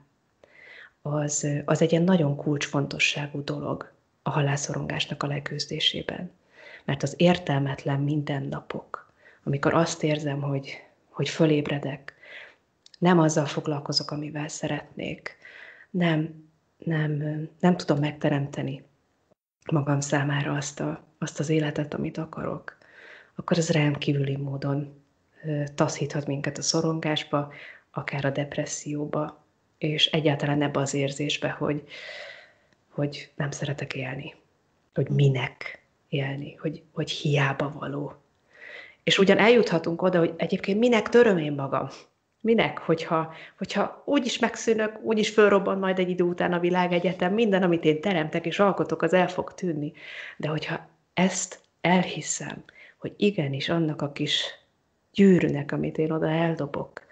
az, az egy ilyen nagyon kulcsfontosságú dolog a halászorongásnak a leküzdésében. Mert az értelmetlen mindennapok, amikor azt érzem, hogy, hogy fölébredek, Nem azzal foglalkozok, amivel szeretnék. Nem, nem, nem tudom megteremteni magam számára azt, a, azt az életet, amit akarok, akkor ez rendkívüli módon taszíthat minket a szorongásba, akár a depresszióba, és egyáltalán ebbe az érzésbe, hogy, hogy nem szeretek élni, hogy minek élni, hogy, hogy hiába való. És ugyan eljuthatunk oda, hogy egyébként minek töröm én magam, Minek, hogyha, hogyha úgy is megszűnök, úgy is fölrobban majd egy idő után a világegyetem, minden, amit én teremtek és alkotok, az el fog tűnni. De hogyha ezt elhiszem, hogy igenis annak a kis gyűrűnek, amit én oda eldobok,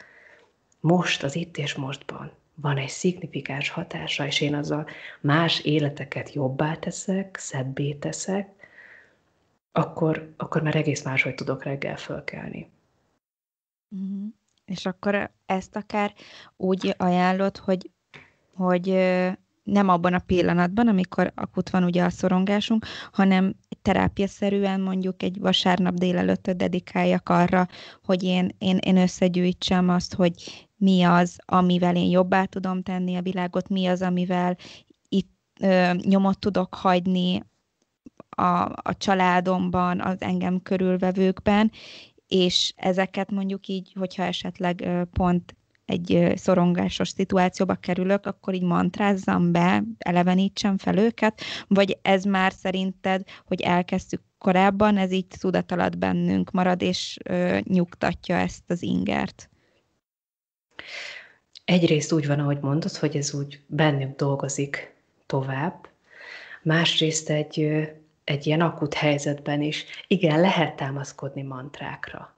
most, az itt és mostban van egy szignifikáns hatása, és én azzal más életeket jobbá teszek, szebbé teszek, akkor, akkor már egész máshogy tudok reggel fölkelni. Mm-hmm. És akkor ezt akár úgy ajánlod, hogy, hogy nem abban a pillanatban, amikor akut van ugye a szorongásunk, hanem terápiaszerűen mondjuk egy vasárnap délelőttöt dedikáljak arra, hogy én, én, én összegyűjtsem azt, hogy mi az, amivel én jobbá tudom tenni a világot, mi az, amivel itt ö, nyomot tudok hagyni a, a családomban, az engem körülvevőkben, és ezeket mondjuk így, hogyha esetleg pont egy szorongásos szituációba kerülök, akkor így mantrázzam be, elevenítsem fel őket, vagy ez már szerinted, hogy elkezdtük korábban, ez így tudat bennünk marad, és ö, nyugtatja ezt az ingert? Egyrészt úgy van, ahogy mondod, hogy ez úgy bennünk dolgozik tovább, másrészt egy egy ilyen akut helyzetben is, igen, lehet támaszkodni mantrákra.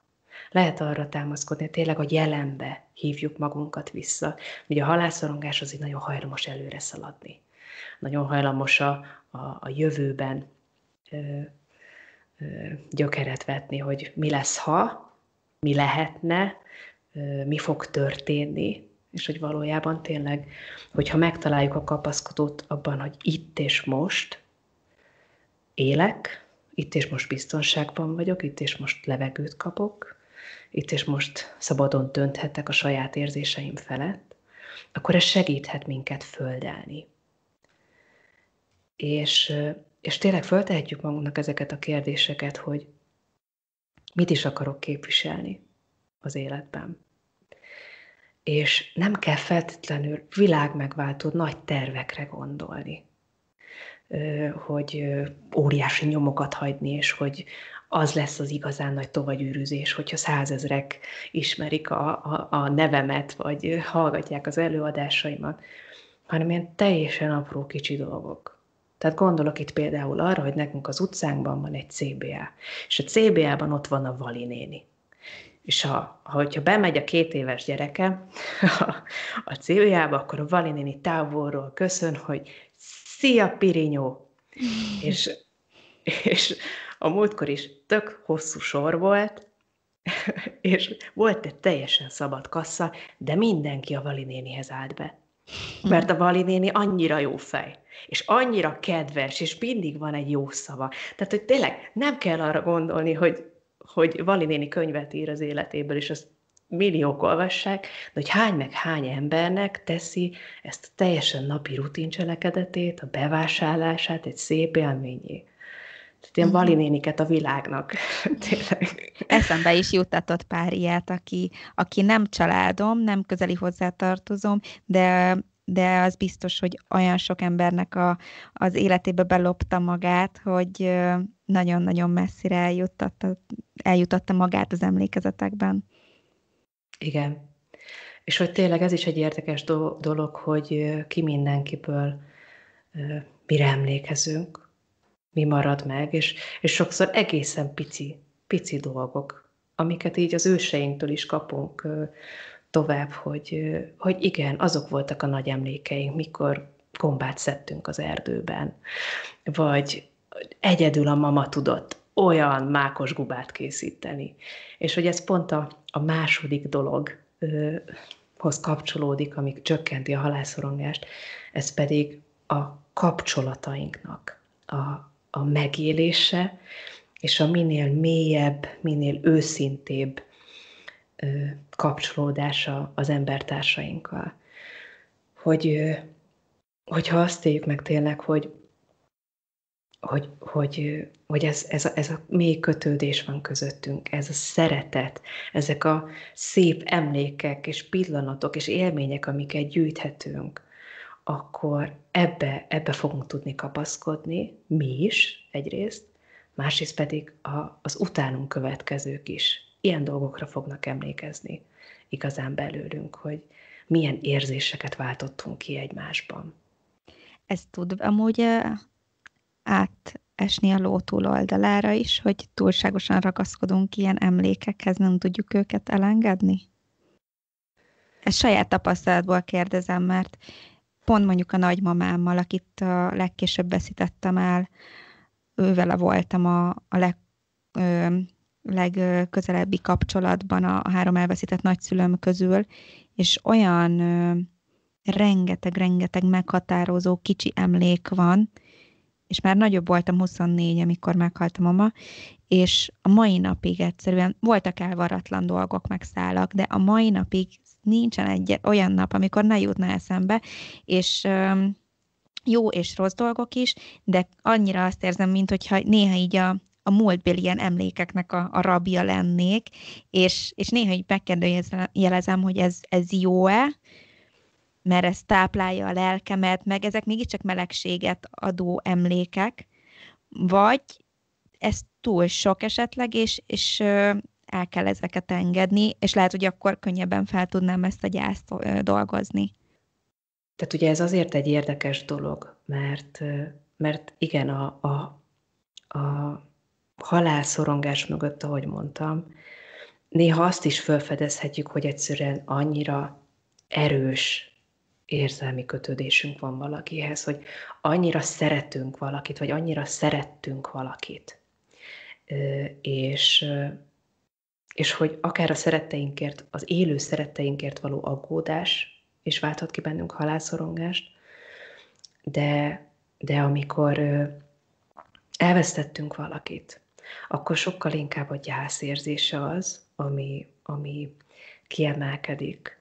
Lehet arra támaszkodni, hogy tényleg a jelenbe hívjuk magunkat vissza. Ugye a halászorongás az így nagyon hajlamos előre szaladni. Nagyon hajlamos a, a, a jövőben ö, ö, gyökeret vetni, hogy mi lesz, ha, mi lehetne, ö, mi fog történni, és hogy valójában tényleg, hogyha megtaláljuk a kapaszkodót abban, hogy itt és most, élek, itt és most biztonságban vagyok, itt és most levegőt kapok, itt és most szabadon dönthetek a saját érzéseim felett, akkor ez segíthet minket földelni. És, és tényleg föltehetjük magunknak ezeket a kérdéseket, hogy mit is akarok képviselni az életben. És nem kell feltétlenül világmegváltó nagy tervekre gondolni hogy óriási nyomokat hagyni, és hogy az lesz az igazán nagy tovagyűrűzés, hogyha százezrek ismerik a, a, a nevemet, vagy hallgatják az előadásaimat, hanem ilyen teljesen apró kicsi dolgok. Tehát gondolok itt például arra, hogy nekünk az utcánkban van egy CBA, és a CBA-ban ott van a Vali néni. És ha, ha hogyha bemegy a két éves gyereke a CBA-ba, akkor a Vali néni távolról köszön, hogy szia Pirinyó! és, és a múltkor is tök hosszú sor volt, és volt egy teljesen szabad kassa, de mindenki a Vali nénihez állt be. Mert a Vali néni annyira jó fej, és annyira kedves, és mindig van egy jó szava. Tehát, hogy tényleg nem kell arra gondolni, hogy, hogy Vali néni könyvet ír az életéből, és azt milliók olvassák, de hogy hány meg hány embernek teszi ezt a teljesen napi rutin cselekedetét, a bevásárlását egy szép élményé. Tehát ilyen valinéniket a világnak. Tényleg. Eszembe is juttatott pár ilyet, aki, aki nem családom, nem közeli hozzátartozom, de de az biztos, hogy olyan sok embernek a, az életébe belopta magát, hogy nagyon-nagyon messzire eljuttatta, eljutatta magát az emlékezetekben. Igen. És hogy tényleg ez is egy érdekes do- dolog, hogy ki mindenkiből mire emlékezünk, mi marad meg, és, és sokszor egészen pici, pici dolgok, amiket így az őseinktől is kapunk tovább, hogy, hogy igen, azok voltak a nagy emlékeink, mikor gombát szedtünk az erdőben, vagy egyedül a mama tudott olyan mákos gubát készíteni. És hogy ez pont a, a második dologhoz kapcsolódik, ami csökkenti a halálszorongást, ez pedig a kapcsolatainknak a, a megélése, és a minél mélyebb, minél őszintébb kapcsolódása az embertársainkkal. Hogy, hogyha azt éljük meg tényleg, hogy, hogy, hogy, hogy ez, ez, a, ez a mély kötődés van közöttünk, ez a szeretet, ezek a szép emlékek és pillanatok és élmények, amiket gyűjthetünk, akkor ebbe, ebbe fogunk tudni kapaszkodni, mi is egyrészt, másrészt pedig a, az utánunk következők is ilyen dolgokra fognak emlékezni igazán belőlünk, hogy milyen érzéseket váltottunk ki egymásban. Ez tud amúgy átesni a ló túloldalára is, hogy túlságosan ragaszkodunk ilyen emlékekhez, nem tudjuk őket elengedni? Ezt saját tapasztalatból kérdezem, mert pont mondjuk a nagymamámmal, akit a legkésőbb veszítettem el, ővele voltam a, a leg, ö, legközelebbi kapcsolatban a, a három elveszített nagyszülőm közül, és olyan rengeteg-rengeteg meghatározó kicsi emlék van, és már nagyobb voltam, 24, amikor meghalt a mama, és a mai napig egyszerűen voltak elvaratlan dolgok, meg szálak, de a mai napig nincsen egy olyan nap, amikor ne jutna eszembe, és jó és rossz dolgok is, de annyira azt érzem, mint hogyha néha így a, a múltbéli ilyen emlékeknek a, a rabja lennék, és, és néha így megkérdőjelezem, hogy ez, ez jó-e, mert ez táplálja a lelkemet, meg ezek mégiscsak melegséget adó emlékek, vagy ez túl sok esetleg, és, és el kell ezeket engedni, és lehet, hogy akkor könnyebben fel tudnám ezt a gyászt dolgozni. Tehát ugye ez azért egy érdekes dolog, mert, mert igen, a, a, a halálszorongás mögött, ahogy mondtam, néha azt is felfedezhetjük, hogy egyszerűen annyira erős érzelmi kötődésünk van valakihez, hogy annyira szeretünk valakit, vagy annyira szerettünk valakit. És, és hogy akár a szeretteinkért, az élő szeretteinkért való aggódás is válthat ki bennünk halálszorongást, de, de amikor elvesztettünk valakit, akkor sokkal inkább a gyászérzése az, ami, ami kiemelkedik.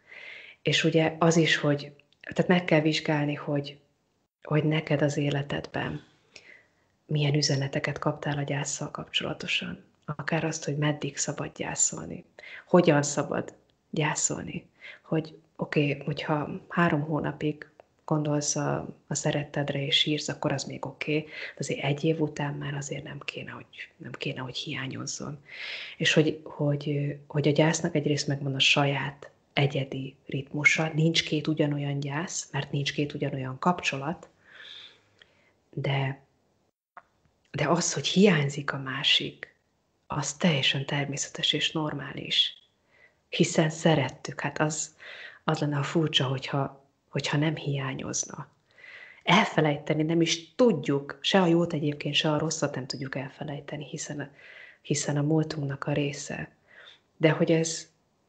És ugye az is, hogy tehát meg kell vizsgálni, hogy, hogy neked az életedben milyen üzeneteket kaptál a gyászsal kapcsolatosan. Akár azt, hogy meddig szabad gyászolni, hogyan szabad gyászolni, hogy oké, okay, hogyha három hónapig gondolsz a, a szerettedre és sírsz, akkor az még oké, okay, de azért egy év után már azért nem kéne, hogy, nem kéne, hogy hiányozzon. És hogy, hogy, hogy a gyásznak egyrészt megvan a saját egyedi ritmusa, nincs két ugyanolyan gyász, mert nincs két ugyanolyan kapcsolat, de, de az, hogy hiányzik a másik, az teljesen természetes és normális. Hiszen szerettük, hát az, az lenne a furcsa, hogyha hogyha nem hiányozna. Elfelejteni nem is tudjuk, se a jót egyébként, se a rosszat nem tudjuk elfelejteni, hiszen a, hiszen a múltunknak a része. De hogy ez,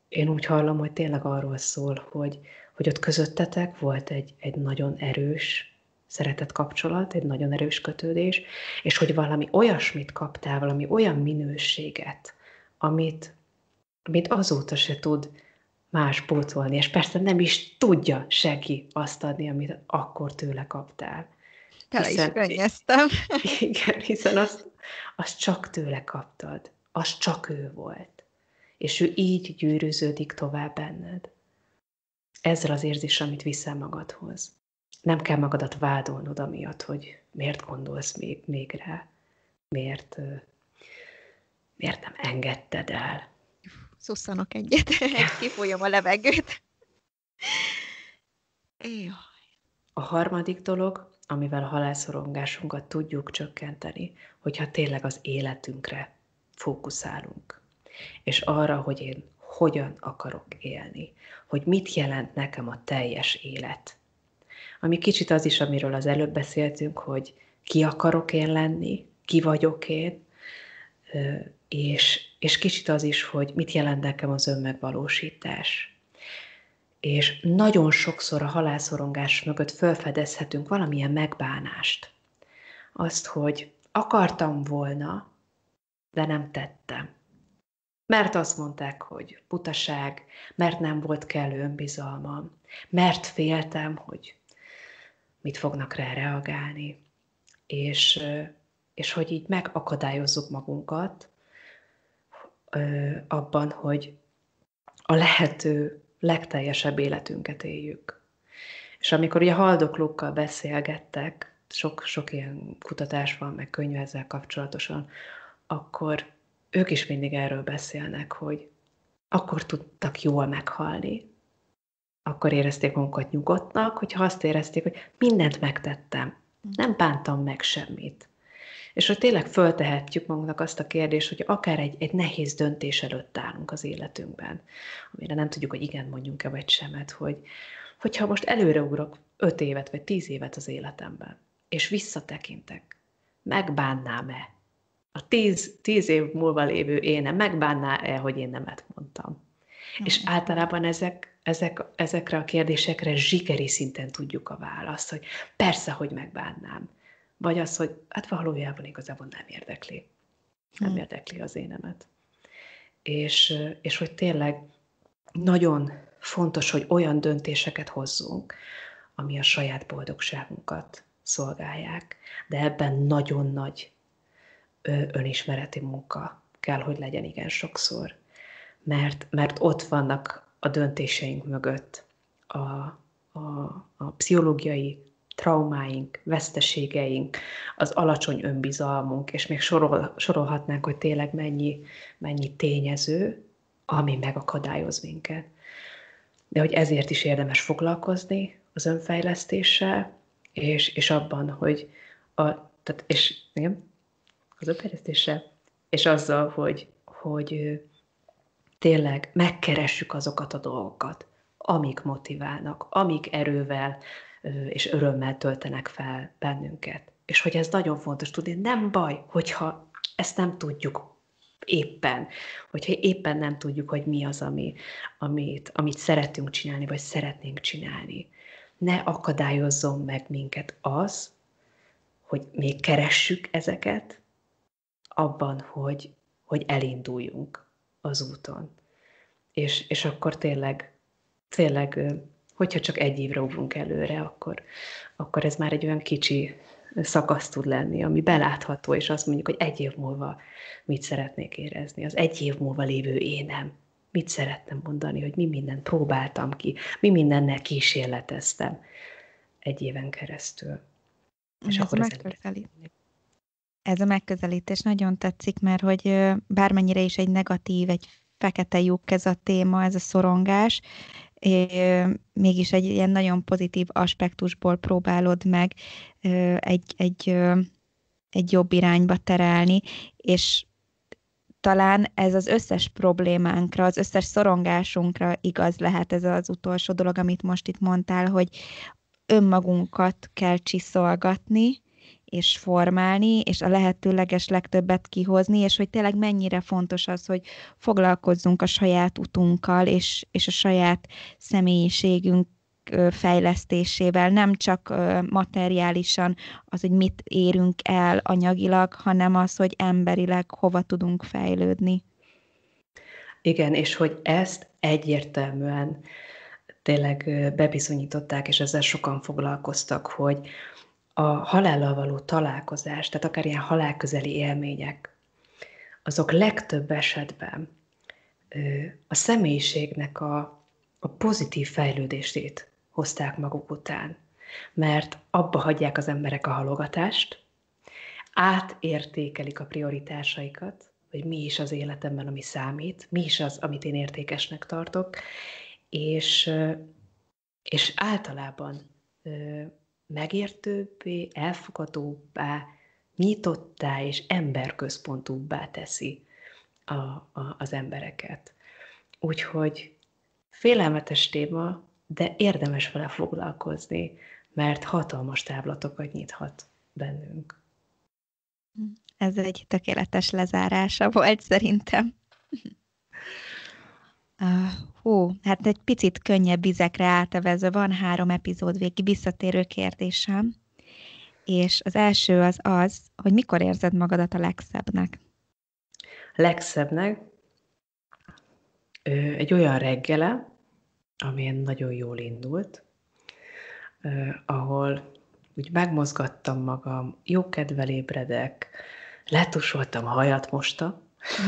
én úgy hallom, hogy tényleg arról szól, hogy, hogy ott közöttetek volt egy, egy nagyon erős szeretett kapcsolat, egy nagyon erős kötődés, és hogy valami olyasmit kaptál, valami olyan minőséget, amit, amit azóta se tud más pótolni, és persze nem is tudja senki azt adni, amit akkor tőle kaptál. Tele hiszen, is könnyeztem. Igen, hiszen azt, azt csak tőle kaptad. Az csak ő volt. És ő így gyűrűződik tovább benned. Ezzel az érzés, amit viszel magadhoz. Nem kell magadat vádolnod amiatt, hogy miért gondolsz még, még rá, miért, miért nem engedted el szusszanok egyet, egy kifolyom a levegőt. Jaj. A harmadik dolog, amivel a halálszorongásunkat tudjuk csökkenteni, hogyha tényleg az életünkre fókuszálunk. És arra, hogy én hogyan akarok élni, hogy mit jelent nekem a teljes élet. Ami kicsit az is, amiről az előbb beszéltünk, hogy ki akarok én lenni, ki vagyok én, és, és kicsit az is, hogy mit jelent nekem az önmegvalósítás. És nagyon sokszor a halálszorongás mögött felfedezhetünk valamilyen megbánást. Azt, hogy akartam volna, de nem tettem. mert azt mondták, hogy butaság, mert nem volt kellő önbizalmam, mert féltem, hogy mit fognak rá reagálni, és, és hogy így megakadályozzuk magunkat abban, hogy a lehető legteljesebb életünket éljük. És amikor ugye haldoklókkal beszélgettek, sok, sok ilyen kutatás van, meg könyv ezzel kapcsolatosan, akkor ők is mindig erről beszélnek, hogy akkor tudtak jól meghalni. Akkor érezték magukat nyugodtnak, hogyha azt érezték, hogy mindent megtettem, nem bántam meg semmit. És hogy tényleg föltehetjük magunknak azt a kérdést, hogy akár egy, egy nehéz döntés előtt állunk az életünkben, amire nem tudjuk, hogy igen mondjunk-e vagy semet, hogy hogyha most előreugrok öt évet vagy tíz évet az életemben, és visszatekintek, megbánnám-e a tíz, tíz év múlva lévő énem megbánná-e, hogy én nemet mondtam. Mm. És általában ezek, ezek, ezekre a kérdésekre zsigeri szinten tudjuk a választ, hogy persze, hogy megbánnám. Vagy az, hogy hát valójában igazából nem érdekli. Nem mm. érdekli az énemet. És, és hogy tényleg nagyon fontos, hogy olyan döntéseket hozzunk, ami a saját boldogságunkat szolgálják, de ebben nagyon nagy önismereti munka kell, hogy legyen igen sokszor. Mert, mert ott vannak a döntéseink mögött a, a, a pszichológiai traumáink, veszteségeink, az alacsony önbizalmunk, és még sorol, sorolhatnánk, hogy tényleg mennyi, mennyi tényező, ami megakadályoz minket. De hogy ezért is érdemes foglalkozni az önfejlesztéssel, és, és abban, hogy a, tehát, és igen, az önfejlesztéssel, és azzal, hogy, hogy tényleg megkeressük azokat a dolgokat, amik motiválnak, amik erővel és örömmel töltenek fel bennünket. És hogy ez nagyon fontos tudni, nem baj, hogyha ezt nem tudjuk éppen, hogyha éppen nem tudjuk, hogy mi az, ami, amit, amit szeretünk csinálni, vagy szeretnénk csinálni. Ne akadályozzon meg minket az, hogy még keressük ezeket, abban, hogy, hogy elinduljunk az úton. És, és akkor tényleg, tényleg, hogyha csak egy évre ugrunk előre, akkor, akkor ez már egy olyan kicsi szakasz tud lenni, ami belátható, és azt mondjuk, hogy egy év múlva mit szeretnék érezni. Az egy év múlva lévő énem, mit szerettem mondani, hogy mi mindent próbáltam ki, mi mindennel kísérleteztem egy éven keresztül. És ez akkor megközelít ez a megközelítés nagyon tetszik, mert hogy bármennyire is egy negatív, egy fekete lyuk ez a téma, ez a szorongás, mégis egy ilyen nagyon pozitív aspektusból próbálod meg egy, egy, egy jobb irányba terelni, és talán ez az összes problémánkra, az összes szorongásunkra igaz lehet ez az utolsó dolog, amit most itt mondtál, hogy önmagunkat kell csiszolgatni, és formálni, és a lehető leges legtöbbet kihozni, és hogy tényleg mennyire fontos az, hogy foglalkozzunk a saját utunkkal, és, és a saját személyiségünk fejlesztésével, nem csak materiálisan az, hogy mit érünk el anyagilag, hanem az, hogy emberileg hova tudunk fejlődni. Igen, és hogy ezt egyértelműen tényleg bebizonyították, és ezzel sokan foglalkoztak, hogy a halállal való találkozás, tehát akár ilyen halálközeli élmények, azok legtöbb esetben a személyiségnek a, a pozitív fejlődését hozták maguk után. Mert abba hagyják az emberek a halogatást, átértékelik a prioritásaikat, hogy mi is az életemben, ami számít, mi is az, amit én értékesnek tartok, és, és általában megértőbbé, elfogadóbbá, nyitottá és emberközpontúbbá teszi a, a, az embereket. Úgyhogy félelmetes téma, de érdemes vele foglalkozni, mert hatalmas táblatokat nyithat bennünk. Ez egy tökéletes lezárása volt szerintem. Hú, hát egy picit könnyebb vizekre átevezve van három epizód végi visszatérő kérdésem, és az első az az, hogy mikor érzed magadat a legszebbnek? Legszebbnek? egy olyan reggele, amilyen nagyon jól indult, ahol úgy megmozgattam magam, jó kedvel ébredek, letusoltam a hajat mosta,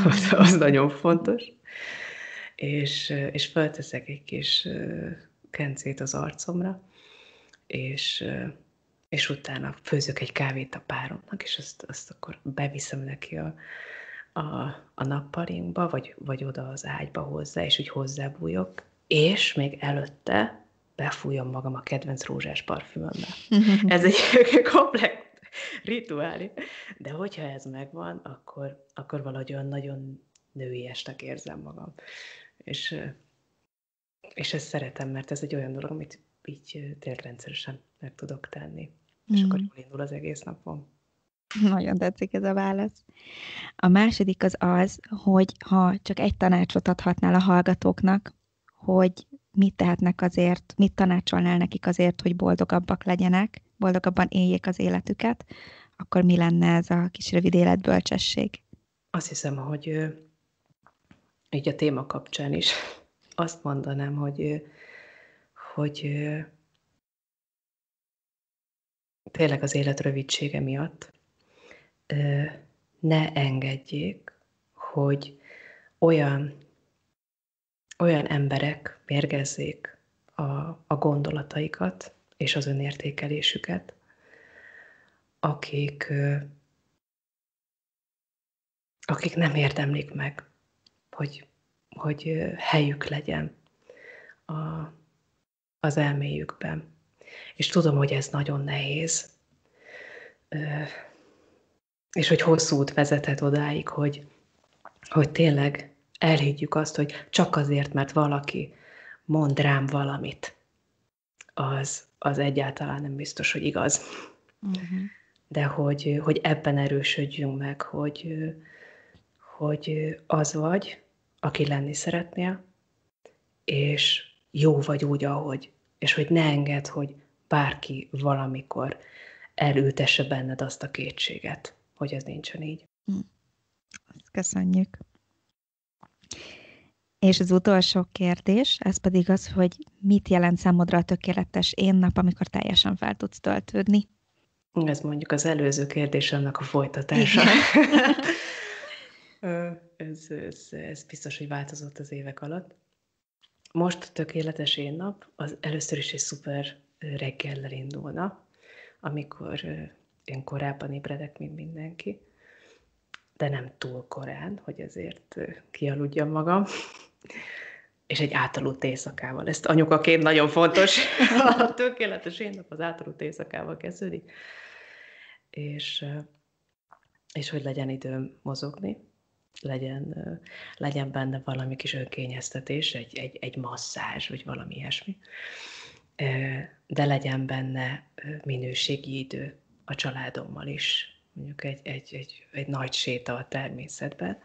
az, az nagyon fontos, és, és felteszek egy kis kencét az arcomra, és, és utána főzök egy kávét a páromnak, és azt, azt akkor beviszem neki a, a, a nappalinkba, vagy, vagy oda az ágyba hozzá, és úgy hozzábújok, és még előtte befújom magam a kedvenc rózsás parfümömmel. ez egy komplex rituálé. De hogyha ez megvan, akkor, akkor valahogy olyan nagyon nőiesnek érzem magam. És, és ezt szeretem, mert ez egy olyan dolog, amit így tényleg rendszeresen meg tudok tenni. Mm. És akkor jól indul az egész napom. Nagyon tetszik ez a válasz. A második az az, hogy ha csak egy tanácsot adhatnál a hallgatóknak, hogy mit tehetnek azért, mit tanácsolnál nekik azért, hogy boldogabbak legyenek, boldogabban éljék az életüket, akkor mi lenne ez a kis rövid életbölcsesség? Azt hiszem, hogy így a téma kapcsán is azt mondanám, hogy, hogy tényleg az élet rövidsége miatt ne engedjék, hogy olyan, olyan emberek mérgezzék a, a gondolataikat és az önértékelésüket, akik, akik nem érdemlik meg, hogy, hogy helyük legyen a, az elméjükben. És tudom, hogy ez nagyon nehéz, és hogy hosszú út vezethet odáig, hogy, hogy tényleg elhiggyük azt, hogy csak azért, mert valaki mond rám valamit, az, az egyáltalán nem biztos, hogy igaz. Uh-huh. De hogy, hogy ebben erősödjünk meg, hogy, hogy az vagy, aki lenni szeretnél, és jó vagy úgy, ahogy, és hogy ne enged, hogy bárki valamikor elültesse benned azt a kétséget, hogy ez nincsen így. Hm. Ezt köszönjük. És az utolsó kérdés, ez pedig az, hogy mit jelent számodra a tökéletes én nap, amikor teljesen fel tudsz töltődni? Ez mondjuk az előző kérdés annak a folytatása. ez, ez, ez biztos, hogy változott az évek alatt. Most tökéletes én nap, az először is egy szuper reggellel indulna, amikor én korábban ébredek, mint mindenki, de nem túl korán, hogy ezért kialudjam magam és egy átaludt éjszakával. Ezt anyukaként nagyon fontos. A tökéletes én nap az átaludt éjszakával kezdődik. És, és hogy legyen időm mozogni, legyen, legyen benne valami kis önkényeztetés, egy, egy, egy masszázs, vagy valami ilyesmi. De legyen benne minőségi idő a családommal is, mondjuk egy, egy, egy, egy nagy séta a természetben,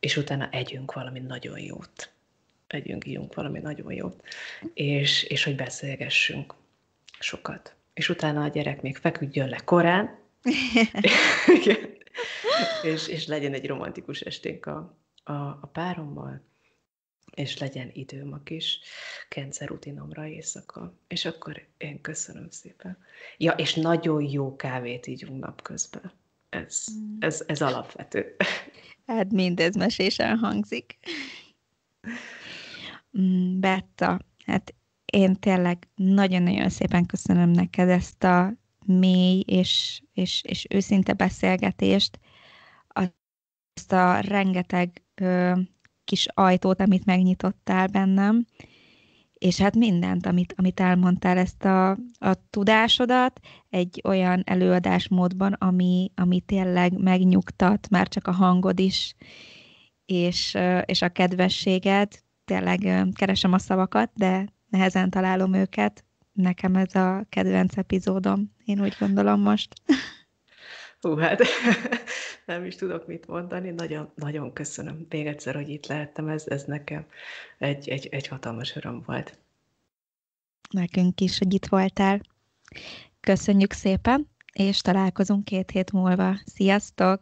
és utána együnk valami nagyon jót. Együnk, íjunk valami nagyon jót. És, és hogy beszélgessünk sokat. És utána a gyerek még feküdjön le korán, és, és legyen egy romantikus esténk a, a, a párommal, és legyen időm a kis kence rutinomra éjszaka. És akkor én köszönöm szépen. Ja, és nagyon jó kávét ígyunk napközben. Ez, mm. ez, ez alapvető. Hát mindez mesésen hangzik. Mm, Betta, hát én tényleg nagyon-nagyon szépen köszönöm neked ezt a mély és, és, és őszinte beszélgetést, azt a rengeteg ö, kis ajtót, amit megnyitottál bennem, és hát mindent, amit, amit elmondtál, ezt a, a tudásodat egy olyan előadásmódban, ami, ami tényleg megnyugtat, már csak a hangod is, és, és a kedvességed, tényleg keresem a szavakat, de nehezen találom őket. Nekem ez a kedvenc epizódom, én úgy gondolom most. Hú, hát nem is tudok mit mondani. Nagyon, nagyon köszönöm még egyszer, hogy itt lehettem. Ez, ez nekem egy, egy, egy hatalmas öröm volt. Nekünk is, hogy itt voltál. Köszönjük szépen, és találkozunk két hét múlva. Sziasztok!